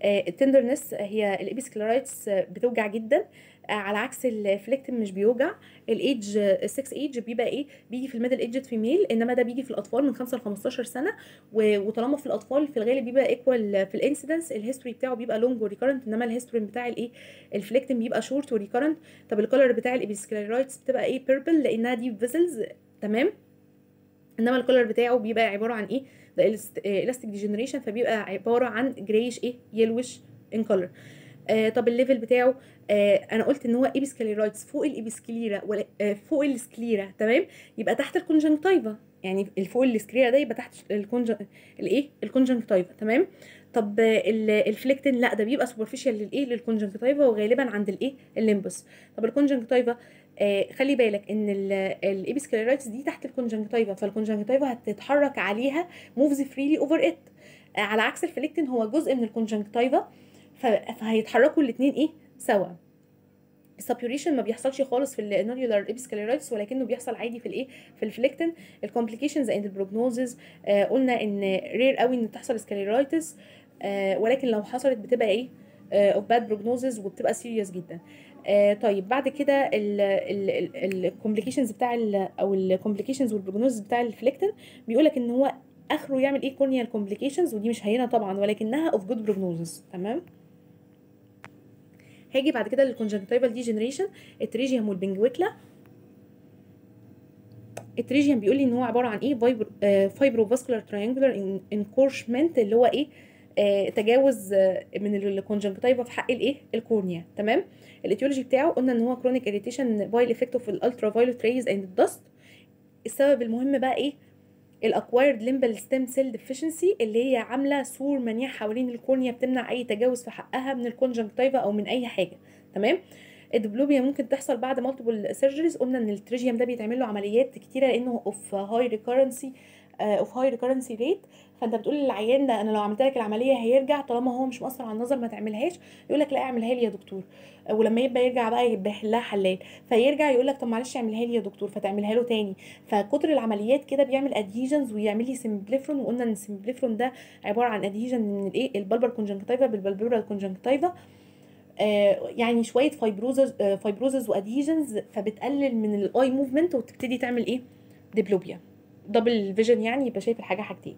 ال tenderness هي ال episcleritis بتوجع جدا. آه، على عكس ال phlycten مش بيوجع الايدج 6 ايدج بيبقى إيه؟ بيجي في ال middle age female إنما ده بيجي في الأطفال من 5 ل 15 سنه وطالما في الأطفال في الغالب بيبقى equal في ال incidence ال history بتاعه بيبقى long و recurrent إنما ال history بتاع الايه ال phlycten بيبقى short و recurrent طب ال color بتاع ال episcleritis بتبقى إيه؟ purple لأنها دي vessels تمام؟ إنما ال color بتاعه بيبقى عبارة عن إيه؟ ده elastic degeneration فبيبقى عبارة عن greyish إيه؟ yellowish in color آه طب ال level بتاعه آه أنا قلت إن هو episcleritis فوق ال episclera ولا آه فوق ال sclera تمام؟ يبقى تحت ال conjunctiva يعني فوق ال sclera ده يبقى تحت ال conjun الإيه؟ ال conjunctiva تمام؟ طب ال- phlycten لأ ده بيبقى superficial للإيه؟ لل conjunctiva وغالبا عند الإيه؟ ال limbus. طب ال conjunctiva خلي بالك إن ال episcleritis دي تحت ال conjunctiva فال conjunctiva هتتحرك عليها moves freely over it على عكس ال phlycten هو جزء من ال conjunctiva فهيتحركوا الاثنين إيه؟ سوا. ال suppuration ما بيحصلش خالص في ال nodular episcleritis ولكنه بيحصل عادي في الإيه؟ في ال phlycten. ال complications and ال prognosis قلنا إن rare قوي إن تحصل scleritis آه ولكن لو حصلت بتبقى إيه؟ of bad prognosis وبتبقى serious جدا. آه طيب بعد كده ال complications بتاع ال أو ال complications وال prognosis بتاع ال phlycten بيقول لك إن هو آخره يعمل إيه؟ corneal complications ودي مش هينة طبعا ولكنها of good prognosis تمام؟ هاجي بعد كده للكونجنكتيفال ديجنريشن التريجيوم والبنجويكلا. التريجيوم بيقول لي إن هو عبارة عن إيه؟ fibrovascular triangular encroachment اللي هو إيه؟ آه تجاوز آه من ال conjunctiva في حق الإيه؟ ال cornea. تمام؟ ال etiology بتاعه قلنا إن هو chronic irritation by effect of ال ultraviolet rays and ال dust السبب المهم بقى إيه؟ ال acquired limbal stem cell deficiency اللي هي عاملة سور منيع حوالين ال cornea بتمنع أي تجاوز في حقها من ال conjunctiva أو من أي حاجة. تمام؟ ال diplopia ممكن تحصل بعد multiple surgeries قلنا إن ال pterygium ده بيتعمل له عمليات كتيرة لأنه of high recurrency of high recurrency rate فأنت بتقول للعيان ده أنا لو عملت لك العملية هيرجع طالما هو مش مؤثر على النظر ما تعملهاش يقول لك لا اعملها لي يا دكتور. ولما يبقى يرجع بقى يبقى يحلها حلال. فيرجع يقول لك طب معلش اعملها لي يا دكتور فتعملها له تاني. فكتر العمليات كده بيعمل adhesions ويعمل لي symblepharon وقلنا إن ال symblepharon ده عبارة عن adhesion من الإيه؟ ال bulbar conjunctiva بال palpebral conjunctiva يعني شوية fibrosis fibrosis و adhesions فبتقلل من ال eye movement وتبتدي تعمل إيه؟ diplopia double vision يعني يبقى شايف الحاجة حاجتين.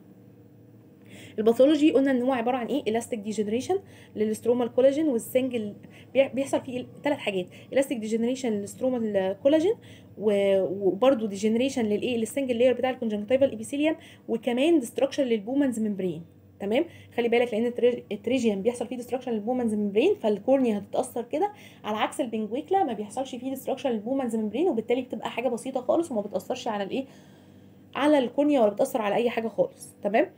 ال pathology قلنا إن هو عبارة عن إيه؟ elastic degeneration لل stroma ال collagen وال single. بي- بيحصل فيه ثلاث حاجات. elastic degeneration لل stroma ال collagen وبرده degeneration للايه لل single layer بتاع ال conjunctival epithelium وكمان destruction لل Bowman's membrane تمام؟ خلي بالك لأن ال pte- ال pterygium بيحصل فيه destruction لل Bowman's membrane فال cornea هتتأثر كده على عكس ال pinguecula ما بيحصلش فيه destruction لل Bowman's membrane وبالتالي بتبقى حاجة بسيطة خالص وما بتأثرش على الإيه؟ على ال cornea ولا بتأثر على أي حاجة خالص. تمام؟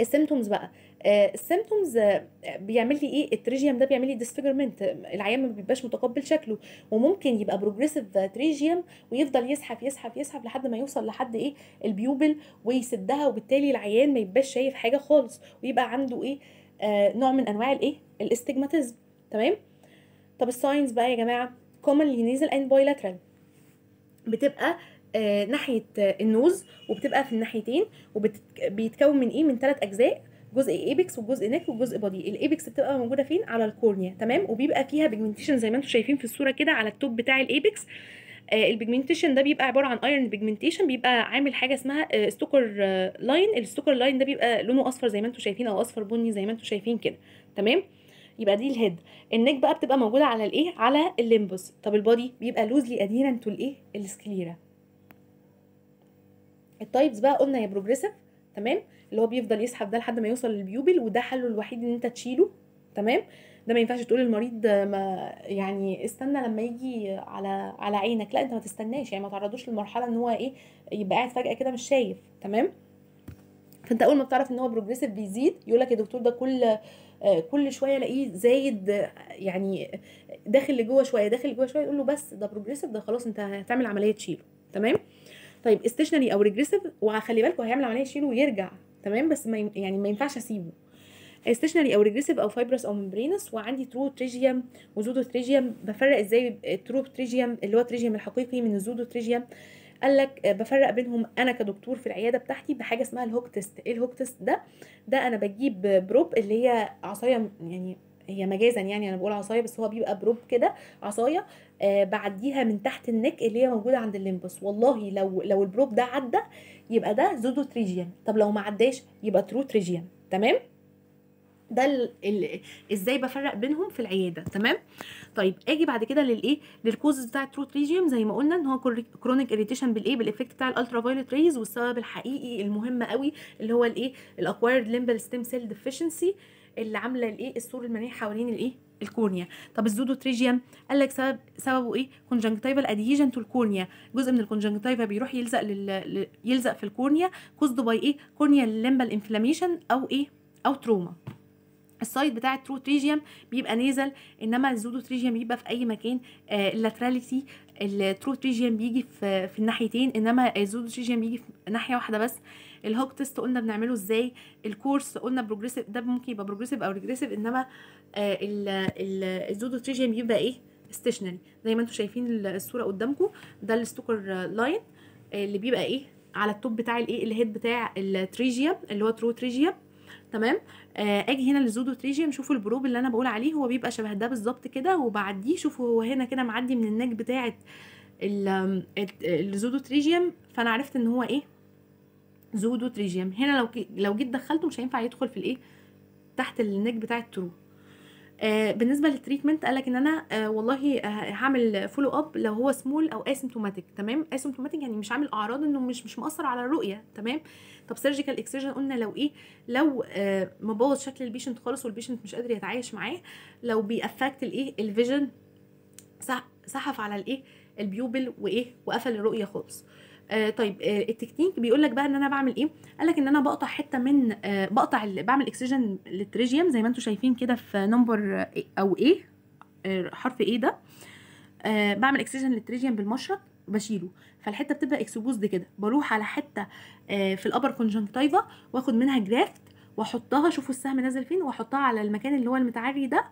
ال symptoms بقى. آه ال symptoms آه بيعمل لي إيه؟ ال pterygium ده بيعمل لي disfigurement العيان ما بيبقاش متقبل شكله. وممكن يبقى progressive pterygium ويفضل يزحف يزحف يزحف لحد ما يوصل لحد إيه؟ ال pupil ويسدها وبالتالي العيان ما يبقاش شايف حاجة خالص. ويبقى عنده إيه؟ آه نوع من أنواع الإيه؟ ال astigmatism تمام؟ طب ال signs بقى يا جماعة؟ commonly nasal and bilateral. بتبقى ناحية آه ال nose وبتبقى في الناحيتين وبيتكون من إيه؟ من ثلاث أجزاء جزء apex وجزء neck وجزء body ال apex بتبقى موجودة فين؟ على ال cornea تمام؟ وبيبقى فيها pigmentation زي ما أنتم شايفين في الصورة كده على ال top بتاع ال apex. آه ال pigmentation ده بيبقى عبارة عن iron pigmentation بيبقى عامل حاجة اسمها Stocker line ال Stocker line ده بيبقى لونه أصفر زي ما أنتم شايفين أو أصفر بني زي ما أنتم شايفين كده تمام؟ يبقى دي ال head ال neck بقى بتبقى موجودة على الإيه؟ على ال limbus. طب ال body بيبقى loosely adherent to الإيه؟ ال sclera ال types بقى قلنا يا progressive تمام؟ اللي هو بيفضل يسحب ده لحد ما يوصل لل pupil وده حله الوحيد ان انت تشيله تمام؟ ده ما ينفعش تقول للمريض ما يعني استنى لما يجي على على عينك لا انت ما تستناش يعني ما تعرضوش للمرحلة ان هو إيه يبقى قاعد فجأة كده مش شايف تمام؟ فانت أول ما بتعرف إن هو progressive بيزيد يقول لك يا دكتور ده كل كل شوية ألاقيه زايد يعني داخل لجوه شوية داخل لجوه شوية يقول له بس ده progressive ده خلاص أنت هتعمل عملية تشيله تمام؟ طيب stationary أو regressive وخلي بالكوا هيعمل عملية يشيله ويرجع تمام؟ بس ما يعني ما ينفعش أسيبه. stationary أو regressive أو fibrous أو membranous وعندي true pterygium و pseudopterygium بفرق إزاي ال true pterygium اللي هو ال pterygium الحقيقي من ال pseudopterygium قال لك آه، بفرق بينهم أنا كدكتور في العيادة بتاعتي بحاجة اسمها ال hook test. إيه ال hook test ده؟ ده أنا بجيب probe اللي هي عصاية يعني هي مجازا يعني أنا بقول عصاية بس هو بيبقى probe كده عصاية آه بعديها من تحت ال neck اللي هي موجودة عند ال limbus. والله لو لو ال probe ده عدى يبقى ده pseudopterygium طب لو ما عداش يبقى true pterygium تمام؟ ده ال... ال... إزاي بفرق بينهم في العيادة. تمام؟ طيب آجي بعد كده للايه لل causes بتاع ال true pterygium زي ما قلنا إن هو chronic irritation بالإيه؟ بال effect بتاع ال ultraviolet rays والسبب الحقيقي المهم قوي اللي هو الإيه؟ ال acquired limbal stem cell deficiency. اللي عاملة الإيه؟ السور المنيع حوالين الإيه؟ ال cornea. طب ال pseudopterygium قال لك سبب سببه إيه؟ conjunctival adhesion to ال cornea. جزء من ال conjunctiva بيروح يلزق لل... يلزق في ال cornea. caused by إيه؟ corneal limbal inflammation أو إيه؟ أو trauma ال site بتاع ال true pterygium بيبقى nasal إنما ال pseudopterygium بيبقى في أي مكان آه ال laterality ال true pterygium بيجي في في الناحيتين إنما ال pseudopterygium بيجي في ناحية واحدة بس. ال hook test قلنا بنعمله إزاي ال course قلنا progressive ده ممكن يبقى progressive أو regressive إنما آه ال- ال- ال pseudopterygium بيبقى إيه؟ stationary زي ما أنتم شايفين الصورة قدامكم ده ال Stocker line اللي بيبقى إيه؟ على ال top بتاع الايه ال head بتاع ال pterygium اللي هو true pterygium تمام؟ آه، آجي هنا لل pseudopterygium شوفوا ال probe اللي أنا بقول عليه هو بيبقى شبه ده بالظبط كده وبعديه شوفوا هو هنا كده معدي من ال neck بتاعة ال- آم، الت- ال pseudopterygium فأنا عرفت إن هو إيه؟ pseudopterygium هنا لو لو جيت دخلته مش هينفع يدخل في الإيه؟ تحت ال neck بتاع ال true. آه بالنسبة لل treatment قالك إن أنا آه والله آه هعمل follow up لو هو سمول أو asymptomatic تمام؟ asymptomatic يعني مش عامل أعراض إنه مش مش مؤثر على الرؤية تمام؟ طب surgical excision قلنا لو إيه؟ لو آه مبوظ شكل ال patient خالص وال patient مش قادر يتعايش معاه لو بي affect الإيه؟ ال vision زح- زحف على الإيه؟ ال pupil وإيه؟ وقفل الرؤية خالص. آه طيب آه التكنيك بيقول لك بقى إن أنا بعمل إيه؟ قال لك إن أنا بقطع حتة من آه بقطع بعمل excision لل pterygium زي ما أنتم شايفين كده في number أو إيه آه حرف إيه ده. آه بعمل excision لل pterygium بالمشرط بشيله. فالحتة بتبقى exposed كده. بروح على حتة آه في ال upper conjunctiva واخد منها graft واحطها شوفوا السهم نازل فين واحطها على المكان اللي هو المتعري ده.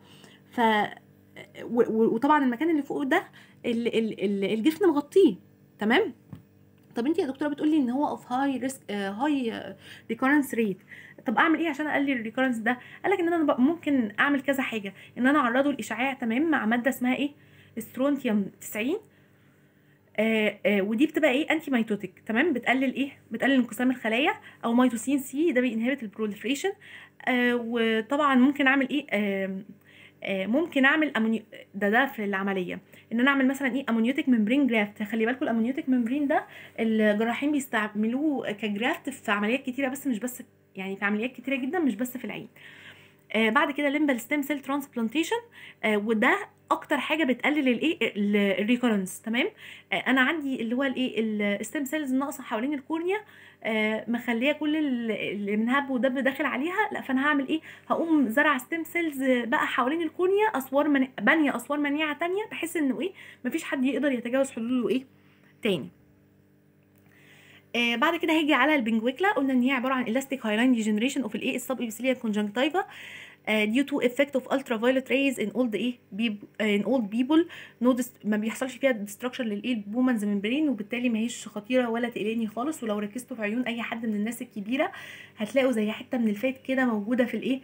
ف وطبعا المكان اللي فوق ده ال- ال- ال- الجفن مغطيه. تمام؟ طب انت يا دكتورة بتقولي إن هو of high risk high recurrence rate طب أعمل إيه عشان أقلل ال recurrence ده؟ قال لك إن أنا ممكن أعمل كذا حاجة. إن أنا أعرضه لاشعاع تمام مع مادة اسمها إيه؟ strontium 90 آه آه ودي بتبقى إيه؟ anti mitotic تمام؟ بتقلل إيه؟ بتقلل انقسام الخلايا أو mitomycin C ده بي inhibit ال proliferation آه وطبعا ممكن أعمل إيه؟ آه آه ممكن أعمل amnio... ده ده في العملية. إن أنا أعمل مثلا إيه؟ amniotic membrane graft. خلي بالكم ال amniotic membrane ده الجراحين بيستعملوه ك graft في عمليات كتيرة بس مش بس يعني في عمليات كتيرة جدا مش بس في العين آه بعد كده limbal stem cell transplantation. آه وده أكتر حاجة بتقلل الايه ال recurrence. تمام؟ آه أنا عندي اللي هو الايه ال stem cells الناقصه حوالين ال cornea. مخلية كل ال- اللي من هب ودب داخل عليها لأ فأنا هعمل إيه؟ هقوم زرع stem cells بقى حوالين ال cornea أسوار من... بانية أسوار منيعه تانية بحيث إنه إيه؟ مفيش حد يقدر يتجاوز حدوده إيه؟ تاني. آه بعد كده هيجي على ال pinguecula قلنا إن هي عبارة عن elastic hyaline degeneration of الايه ال sub epithelial conjunctiva. Uh, due to effect of ultraviolet rays in old إيه in old people no ما بيحصلش فيها destruction للايه ال Bowman's membrane وبالتالي ما هيش خطيرة ولا تقلقني خالص. ولو ركزتوا في عيون أي حد من الناس الكبيرة هتلاقوا زي حتة من ال fat كده موجودة في الايه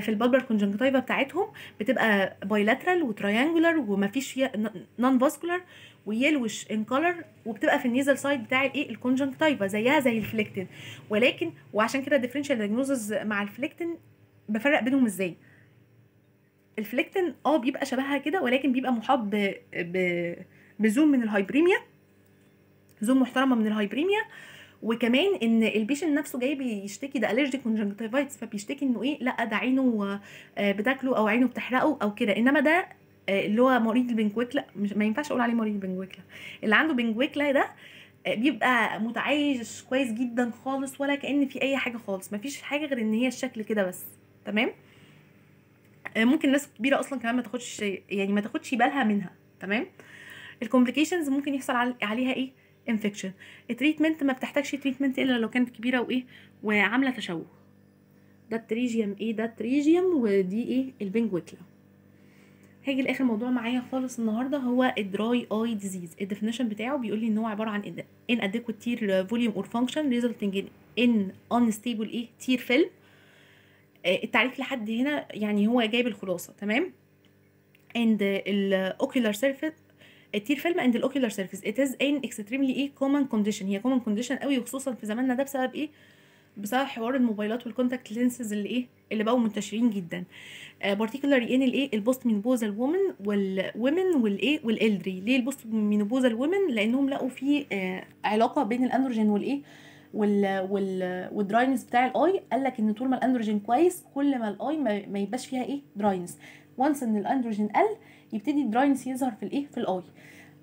في ال bulbar conjunctiva بتاعتهم. بتبقى bilateral و triangular ومفيش فيها non vascular و yellowish in color وبتبقى في ال nasal side بتاع الايه ال conjunctiva زيها زي ال phlycten ولكن وعشان كده ال differential diagnosis مع ال phlycten بفرق بينهم إزاي. ال phlycten آه بيبقى شبهها كده ولكن بيبقى محاط ب... ب... ب zone من ال hyperemia zone محترمة من ال hyperemia. وكمان إن ال patient نفسه جاي بيشتكي ده allergic conjunctivitis فبيشتكي إنه إيه لأ ده عينه آه، بتاكله أو عينه بتحرقه أو كده. إنما ده آه، اللي هو مريض ال pinguecula مش ما ينفعش أقول عليه مريض ال pinguecula اللي عنده pinguecula ده آه، بيبقى متعايش كويس جدا خالص ولا كأن في أي حاجة خالص. مفيش حاجة غير إن هي الشكل كده بس. تمام؟ آه، ممكن ناس كبيره أصلا كمان ما تاخدش يعني ما تاخدش بالها منها تمام؟ ال complications ممكن يحصل عل- عليها إيه؟ infection ال treatment ما بتحتاجش treatment إلا لو كانت كبيرة وإيه؟ وعاملة تشوه. ده ال pterygium إيه ده ال pterygium ودي إيه؟ ال pinguecula هاجي لآخر موضوع معايا خالص النهارده هو ال dry eye disease ال definition بتاعه بيقول لي إن هو عبارة عن inadequate tear volume or function resulting in unstable إيه؟ tear film. آه، التعريف لحد هنا يعني هو جايب الخلاصة تمام؟ And ال ocular surface ال tear film and ال ocular surface it is an extremely إيه common condition هي common condition قوي وخصوصا في زماننا ده بسبب إيه؟ بسبب حوار الموبايلات وال contact lenses اللي إيه؟ اللي بقوا منتشرين جدا. particularly in الايه ال post menopausal women وال women والايه وال elderly. ليه ال post menopausal women لأنهم لقوا في آه، علاقة بين الأندروجين والايه وال وال وال dryness بتاع ال eye قال لك إن طول ما الأندروجين كويس كل ما ال eye ما, يبقاش فيها إيه؟ dryness و once إن الأندروجين قل يبتدي ال dryness يظهر في الإيه؟ في ال eye.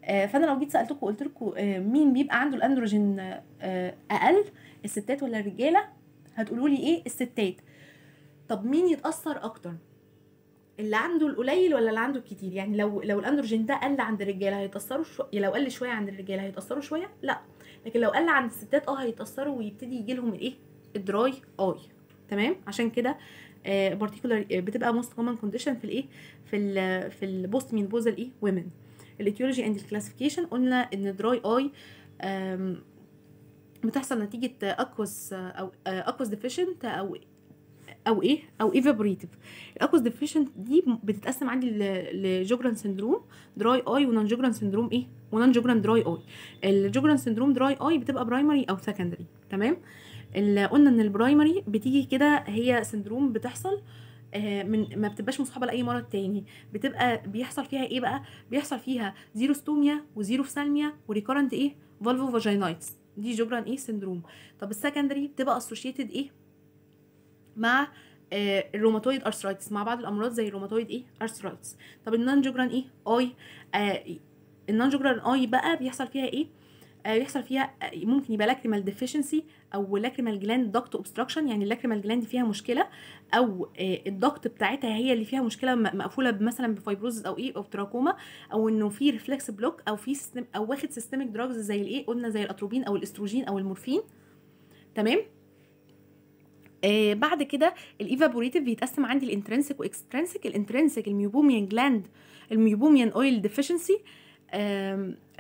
آه، فأنا لو جيت سالتكم وقلت لكم آه، مين بيبقى عنده الأندروجين آه، أقل؟ الستات ولا الرجالة؟ هتقولوا لي إيه؟ الستات. طب مين يتأثر أكتر؟ اللي عنده القليل ولا اللي عنده الكتير؟ يعني لو لو الأندروجين ده قل عند الرجالة هيتأثروا شو... لو قل شوية عند الرجالة هيتأثروا شوية؟ لا. لكن لو قل عند الستات آه هيتأثروا ويبتدي يجي لهم الإيه؟ ال dry eye تمام؟ عشان كده particular بتبقى most common condition في الإيه؟ في ال في ال post menopausal إيه؟ women ال etiology and ال classification قلنا إن dry eye بتحصل نتيجة aqueous أو aqueous deficient أو أو إيه؟ أو evaporative ال aqueous deficient دي بتتقسم عندي ل Sjogren syndrome dry eye و non-Sjogren syndrome إيه؟ و non-Sjogren dry eye ال Sjogren syndrome dry eye بتبقى primary أو secondary تمام؟ قلنا إن ال primary بتيجي كده هي syndrome بتحصل آه، من ما بتبقاش مصاحبة لأي مرض تاني. بتبقى بيحصل فيها إيه بقى؟ بيحصل فيها xerostomia و xerophthalmia و recurrent إيه؟ vulvovaginitis دي Sjogren إيه؟ syndrome. طب ال secondary بتبقى associated إيه؟ مع آه، ال rheumatoid arthritis مع بعض الأمراض زي الروماتويد إيه؟ arthritis طب ال non-Sjogren إيه؟ eye آه ال non-Sjogren eye بقى بيحصل فيها إيه؟ آه بيحصل فيها آه، ممكن يبقى lacrimal deficiency أو lacrimal gland duct obstruction يعني ال lacrimal gland فيها مشكلة أو آه ال duct بتاعتها هي اللي فيها مشكلة مقفولة مثلا ب fibrosis أو إيه؟ أو تراكوما أو إنه في reflex block أو في system أو واخد systemic drugs زي الإيه؟ قلنا زي الأتروبين أو الإستروجين أو المورفين. تمام؟ آه بعد كده ال evaporative بيتقسم عندي الانترنسك واكسترنسك الانترنسك الميوبوميان جلاند الميوبوميان اويل ديفيشنسي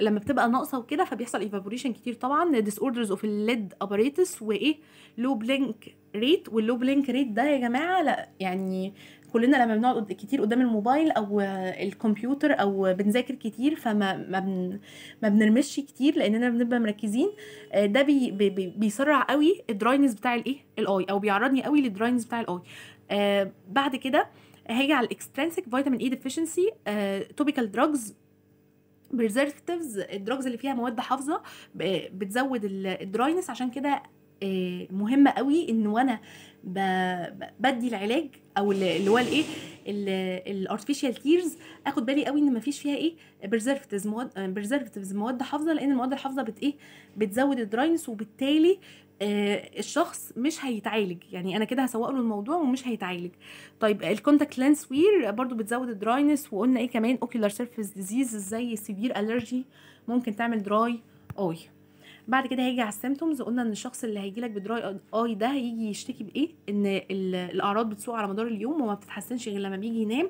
لما بتبقى ناقصة وكده فبيحصل evaporation كتير طبعا. disorders of ال lid apparatus وإيه؟ low blink rate وال low blink rate ده يا جماعة لا يعني كلنا لما بنقعد كتير قدام الموبايل أو الكمبيوتر أو بنذاكر كتير فما ما, بن ما بنرمش كتير لأننا بنبقى مركزين. آه، ده بي بي بي بيسرع قوي ال dryness بتاع الإيه؟ ال eye أو بيعرضني قوي لل dryness بتاع ال eye آه بعد كده هاجي على ال extrinsic vitamin A deficiency topical drugs preservatives ال drugs اللي فيها مواد حافظة بتزود ال- ال dryness عشان كده مهمة قوي ان وأنا بدي العلاج أو ال- اللي هو الإيه؟ ال artificial tears آخد بالي قوي إن مفيش فيها إيه؟ preservatives مواد preservatives مواد حافظة لأن المواد الحافظة بت إيه؟ بتزود ال dryness وبالتالي آه، الشخص مش هيتعالج. يعني أنا كده هسوق له الموضوع ومش هيتعالج. طيب ال contact lens wear برضو بتزود ال dryness وقلنا إيه كمان؟ ocular surface disease زي severe allergy ممكن تعمل dry eye بعد كده هيجي على ال symptoms قلنا إن الشخص اللي هيجي لك ب dry eye ده هيجي يشتكي بإيه؟ إن ال- الأعراض بتسوء على مدار اليوم وما بتتحسنش غير لما بيجي ينام.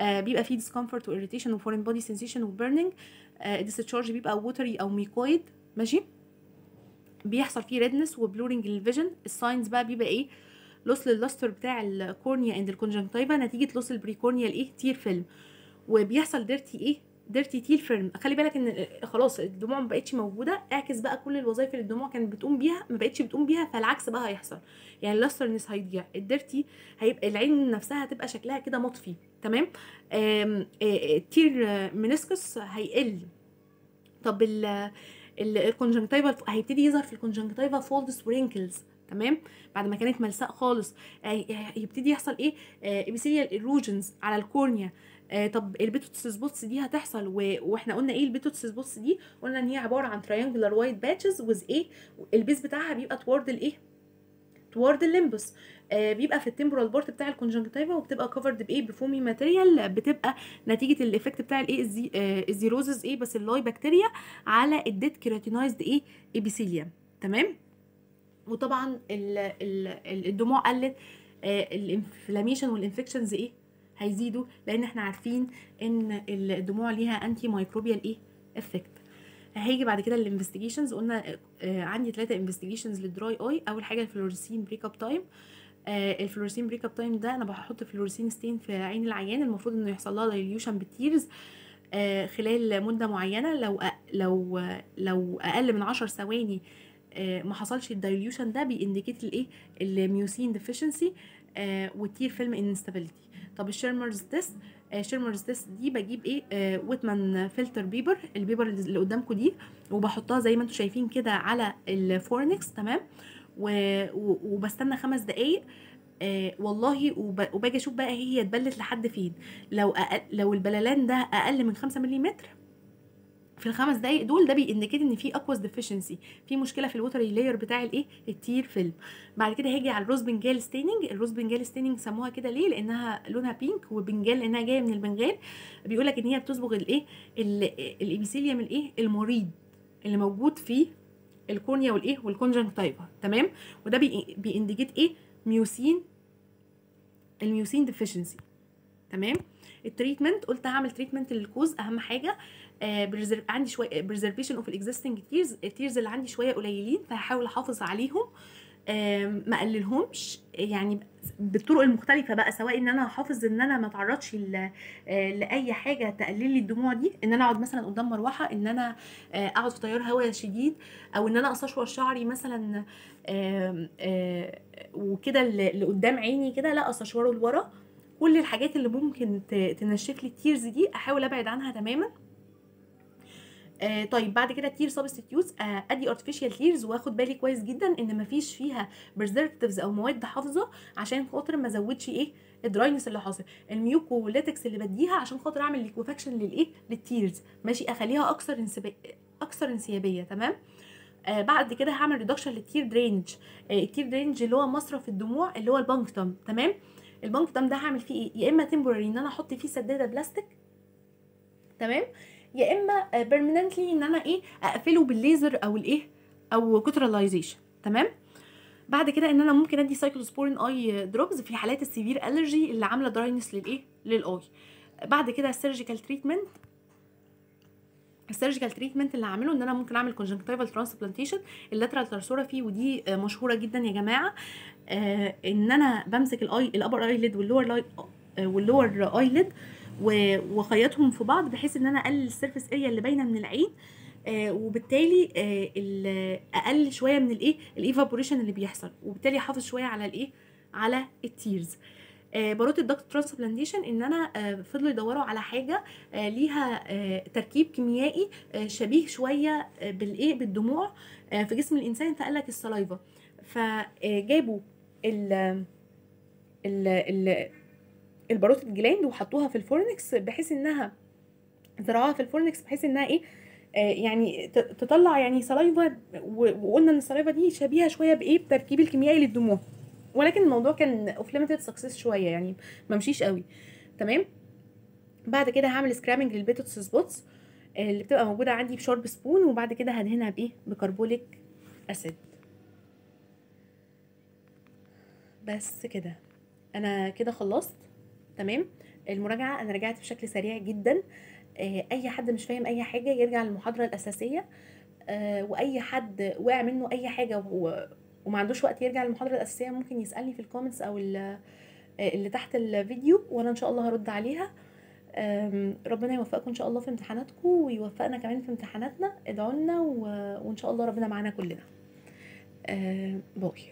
آه بيبقى فيه discomfort و irritation و foreign body sensation و burning. آه discharge بيبقى watery أو mucoid ماشي؟ بيحصل فيه redness و blurring لل vision ال signs بقى بيبقى إيه؟ loss لل luster بتاع ال cornea and ال conjunctiva نتيجة loss ال precorneal الايه tear film. وبيحصل dirty إيه؟ dirty tear film خلي بالك إن خلاص الدموع ما بقتش موجودة. اعكس بقى كل الوظائف اللي الدموع كانت بتقوم بيها ما بقتش بتقوم بيها فالعكس بقى هيحصل. يعني ال lusterness هيضيع. ال dirty هيبقى العين نفسها هتبقى شكلها كده مطفي. تمام؟ آه، ال tear آه، meniscus هيقل. طب ال conjunctiva هيبتدي يظهر في ال conjunctiva folds و wrinkles تمام؟ بعد ما كانت ملساء خالص. آه، يبتدي يحصل إيه؟ epithelial erosions على ال cornea. آه طب ال Bitot's spots دي هتحصل و... وإحنا قلنا إيه ال Bitot's spots دي؟ قلنا ان هي عبارة عن triangular white patches with إيه ال base بتاعها بيبقى toward الايه toward ال limbus آه بيبقى في ال temporal part بتاع ال conjunctiva وبتبقى covered بايه ب foamy material بتبقى نتيجة ال effect بتاع الايه الزي... آه ال xerosis إيه bacilli bacteria على ال dead keratinized إيه epithelium تمام؟ وطبعا ال... ال... ال- الدموع قلت آه ال inflammation وال infections إيه هيزيدوا لأن إحنا عارفين إن الدموع ليها antimicrobial إيه؟ effect هيجي بعد كده ال investigations قلنا آه عندي ثلاثة investigations لل dry eye أول حاجة ال fluorescein break up time آه ال fluorescein break up time ده أنا بحط fluorescein stain في عين العيان. المفروض إنه يحصل لها dilution بال tears آه خلال مدة معينة. لو. لو لو أقل من 10 ثواني ما حصلش ال dilution ده ب indicate الايه ال mucin deficiency وال tear film instability طب ال Schirmer's test آه Schirmer's test دي بجيب إيه؟ آه Whatman filter paper ال paper اللي قدامكم دي وبحطها زي ما أنتم شايفين كده على ال fornix تمام؟ وبستنى خمس دقايق. آه والله وباجي أشوف بقى هي اتبلت لحد فين. لو أقل لو البللان ده أقل من 5 ملم في الخمس دقايق دول ده ب indicate إن في aqueous deficiency في مشكلة في ال watery layer بتاع الايه ال tear film. بعد كده هاجي على ال rose bengal staining ال rose bengal staining سموها كده ليه؟ لأنها لونها pink و bengal لأنها جاية من البنجال بيقول لك إن هي بتصبغ الايه ال epithelium الايه المريض اللي موجود في ال cornea والايه وال conjunctiva تمام؟ وده بي ب indicate إيه؟ mucin ال mucin deficiency تمام؟ ال treatment قلت هعمل treatment لل cause أهم حاجة. آه عندي شوية preservation of ال existing tears ال tears اللي عندي شوية قليلين فهحاول أحافظ عليهم. ما أقللهمش. يعني بالطرق المختلفة بقى سواء إن أنا أحافظ إن أنا ما اتعرضش آه لأي حاجة تقلل لي الدموع دي إن أنا أقعد مثلا قدام مروحة إن أنا آه أقعد في تيار هواء شديد أو إن أنا استشور شعري مثلا وكده اللي قدام عيني كده لا استشوره لورا. كل الحاجات اللي ممكن تنشف لي ال tears دي أحاول أبعد عنها تماما. آه طيب بعد كده tear substitutes آه ادي artificial tears واخد بالي كويس جدا إن مفيش فيها preservatives أو مواد حافظة عشان خاطر ما أزودش إيه ال dryness اللي حاصل. ال mucolytics اللي بديها عشان خاطر أعمل liquefaction للايه لل tears ماشي أخليها أكثر انسبا... أكثر انسيابية تمام؟ آه بعد كده هعمل reduction لل tear drainage آه ال tear drainage اللي هو مصرف الدموع اللي هو ال punctum تمام؟ ال punctum ده هعمل فيه إيه؟ يا إما temporary إن أنا أحط فيه سدادة بلاستيك تمام؟ يا إما permanently إن أنا إيه أقفله بالليزر أو الإيه أو cauterization تمام؟ بعد كده إن أنا ممكن أدي cyclosporine eye drops في حالات ال severe allergy اللي عاملة dryness للايه لل eye بعد كده ال surgical treatment ال surgical treatment اللي هعمله إن أنا ممكن أعمل conjunctival transplantation ال lateral tarsorrhaphy ودي مشهورة جدا يا جماعة. آه إن أنا بمسك الاي ال upper eyelid وال lower لاي وال lower eyelid واخيطهم في بعض بحيث إن أنا أقلل ال surface area اللي باينة من العين آه وبالتالي آه أقل شوية من الإيه ال evaporation اللي بيحصل وبالتالي أحافظ شوية على الإيه على ال tears آه parotid duct transplantation إن أنا آه فضلوا يدوروا على حاجة آه ليها آه تركيب كيميائي آه شبيه شوية آه بالإيه بالدموع في جسم الإنسان فقال لك ال saliva. فجابوا ال ال ال ال parotid gland وحطوها في ال fornix بحيث إنها زرعوها في ال fornix بحيث إنها إيه آه يعني تطلع يعني saliva وقلنا إن ال saliva دي شبيهة شوية بإيه بتركيب الكيميائي للدموع. ولكن الموضوع كان of limited success شوية يعني ما مشيش قوي. تمام؟ بعد كده هعمل scraping لل Bitot's spots اللي بتبقى موجودة عندي ب sharp spoon وبعد كده هدهنها بإيه ب carbolic acid بس كده. أنا كده خلصت. تمام؟ المراجعة أنا رجعت بشكل سريع جدا. أي حد مش فاهم أي حاجة يرجع للمحاضرة الأساسية. وأي حد وقع منه أي حاجة وما عندوش وقت يرجع للمحاضرة الأساسية ممكن يسألني في ال comments أو اللي تحت الفيديو وأنا إن شاء الله هرد عليها. ربنا يوفقكم إن شاء الله في امتحاناتكم ويوفقنا كمان في امتحاناتنا. ادعوا لنا وإن شاء الله ربنا معانا كلنا. bye.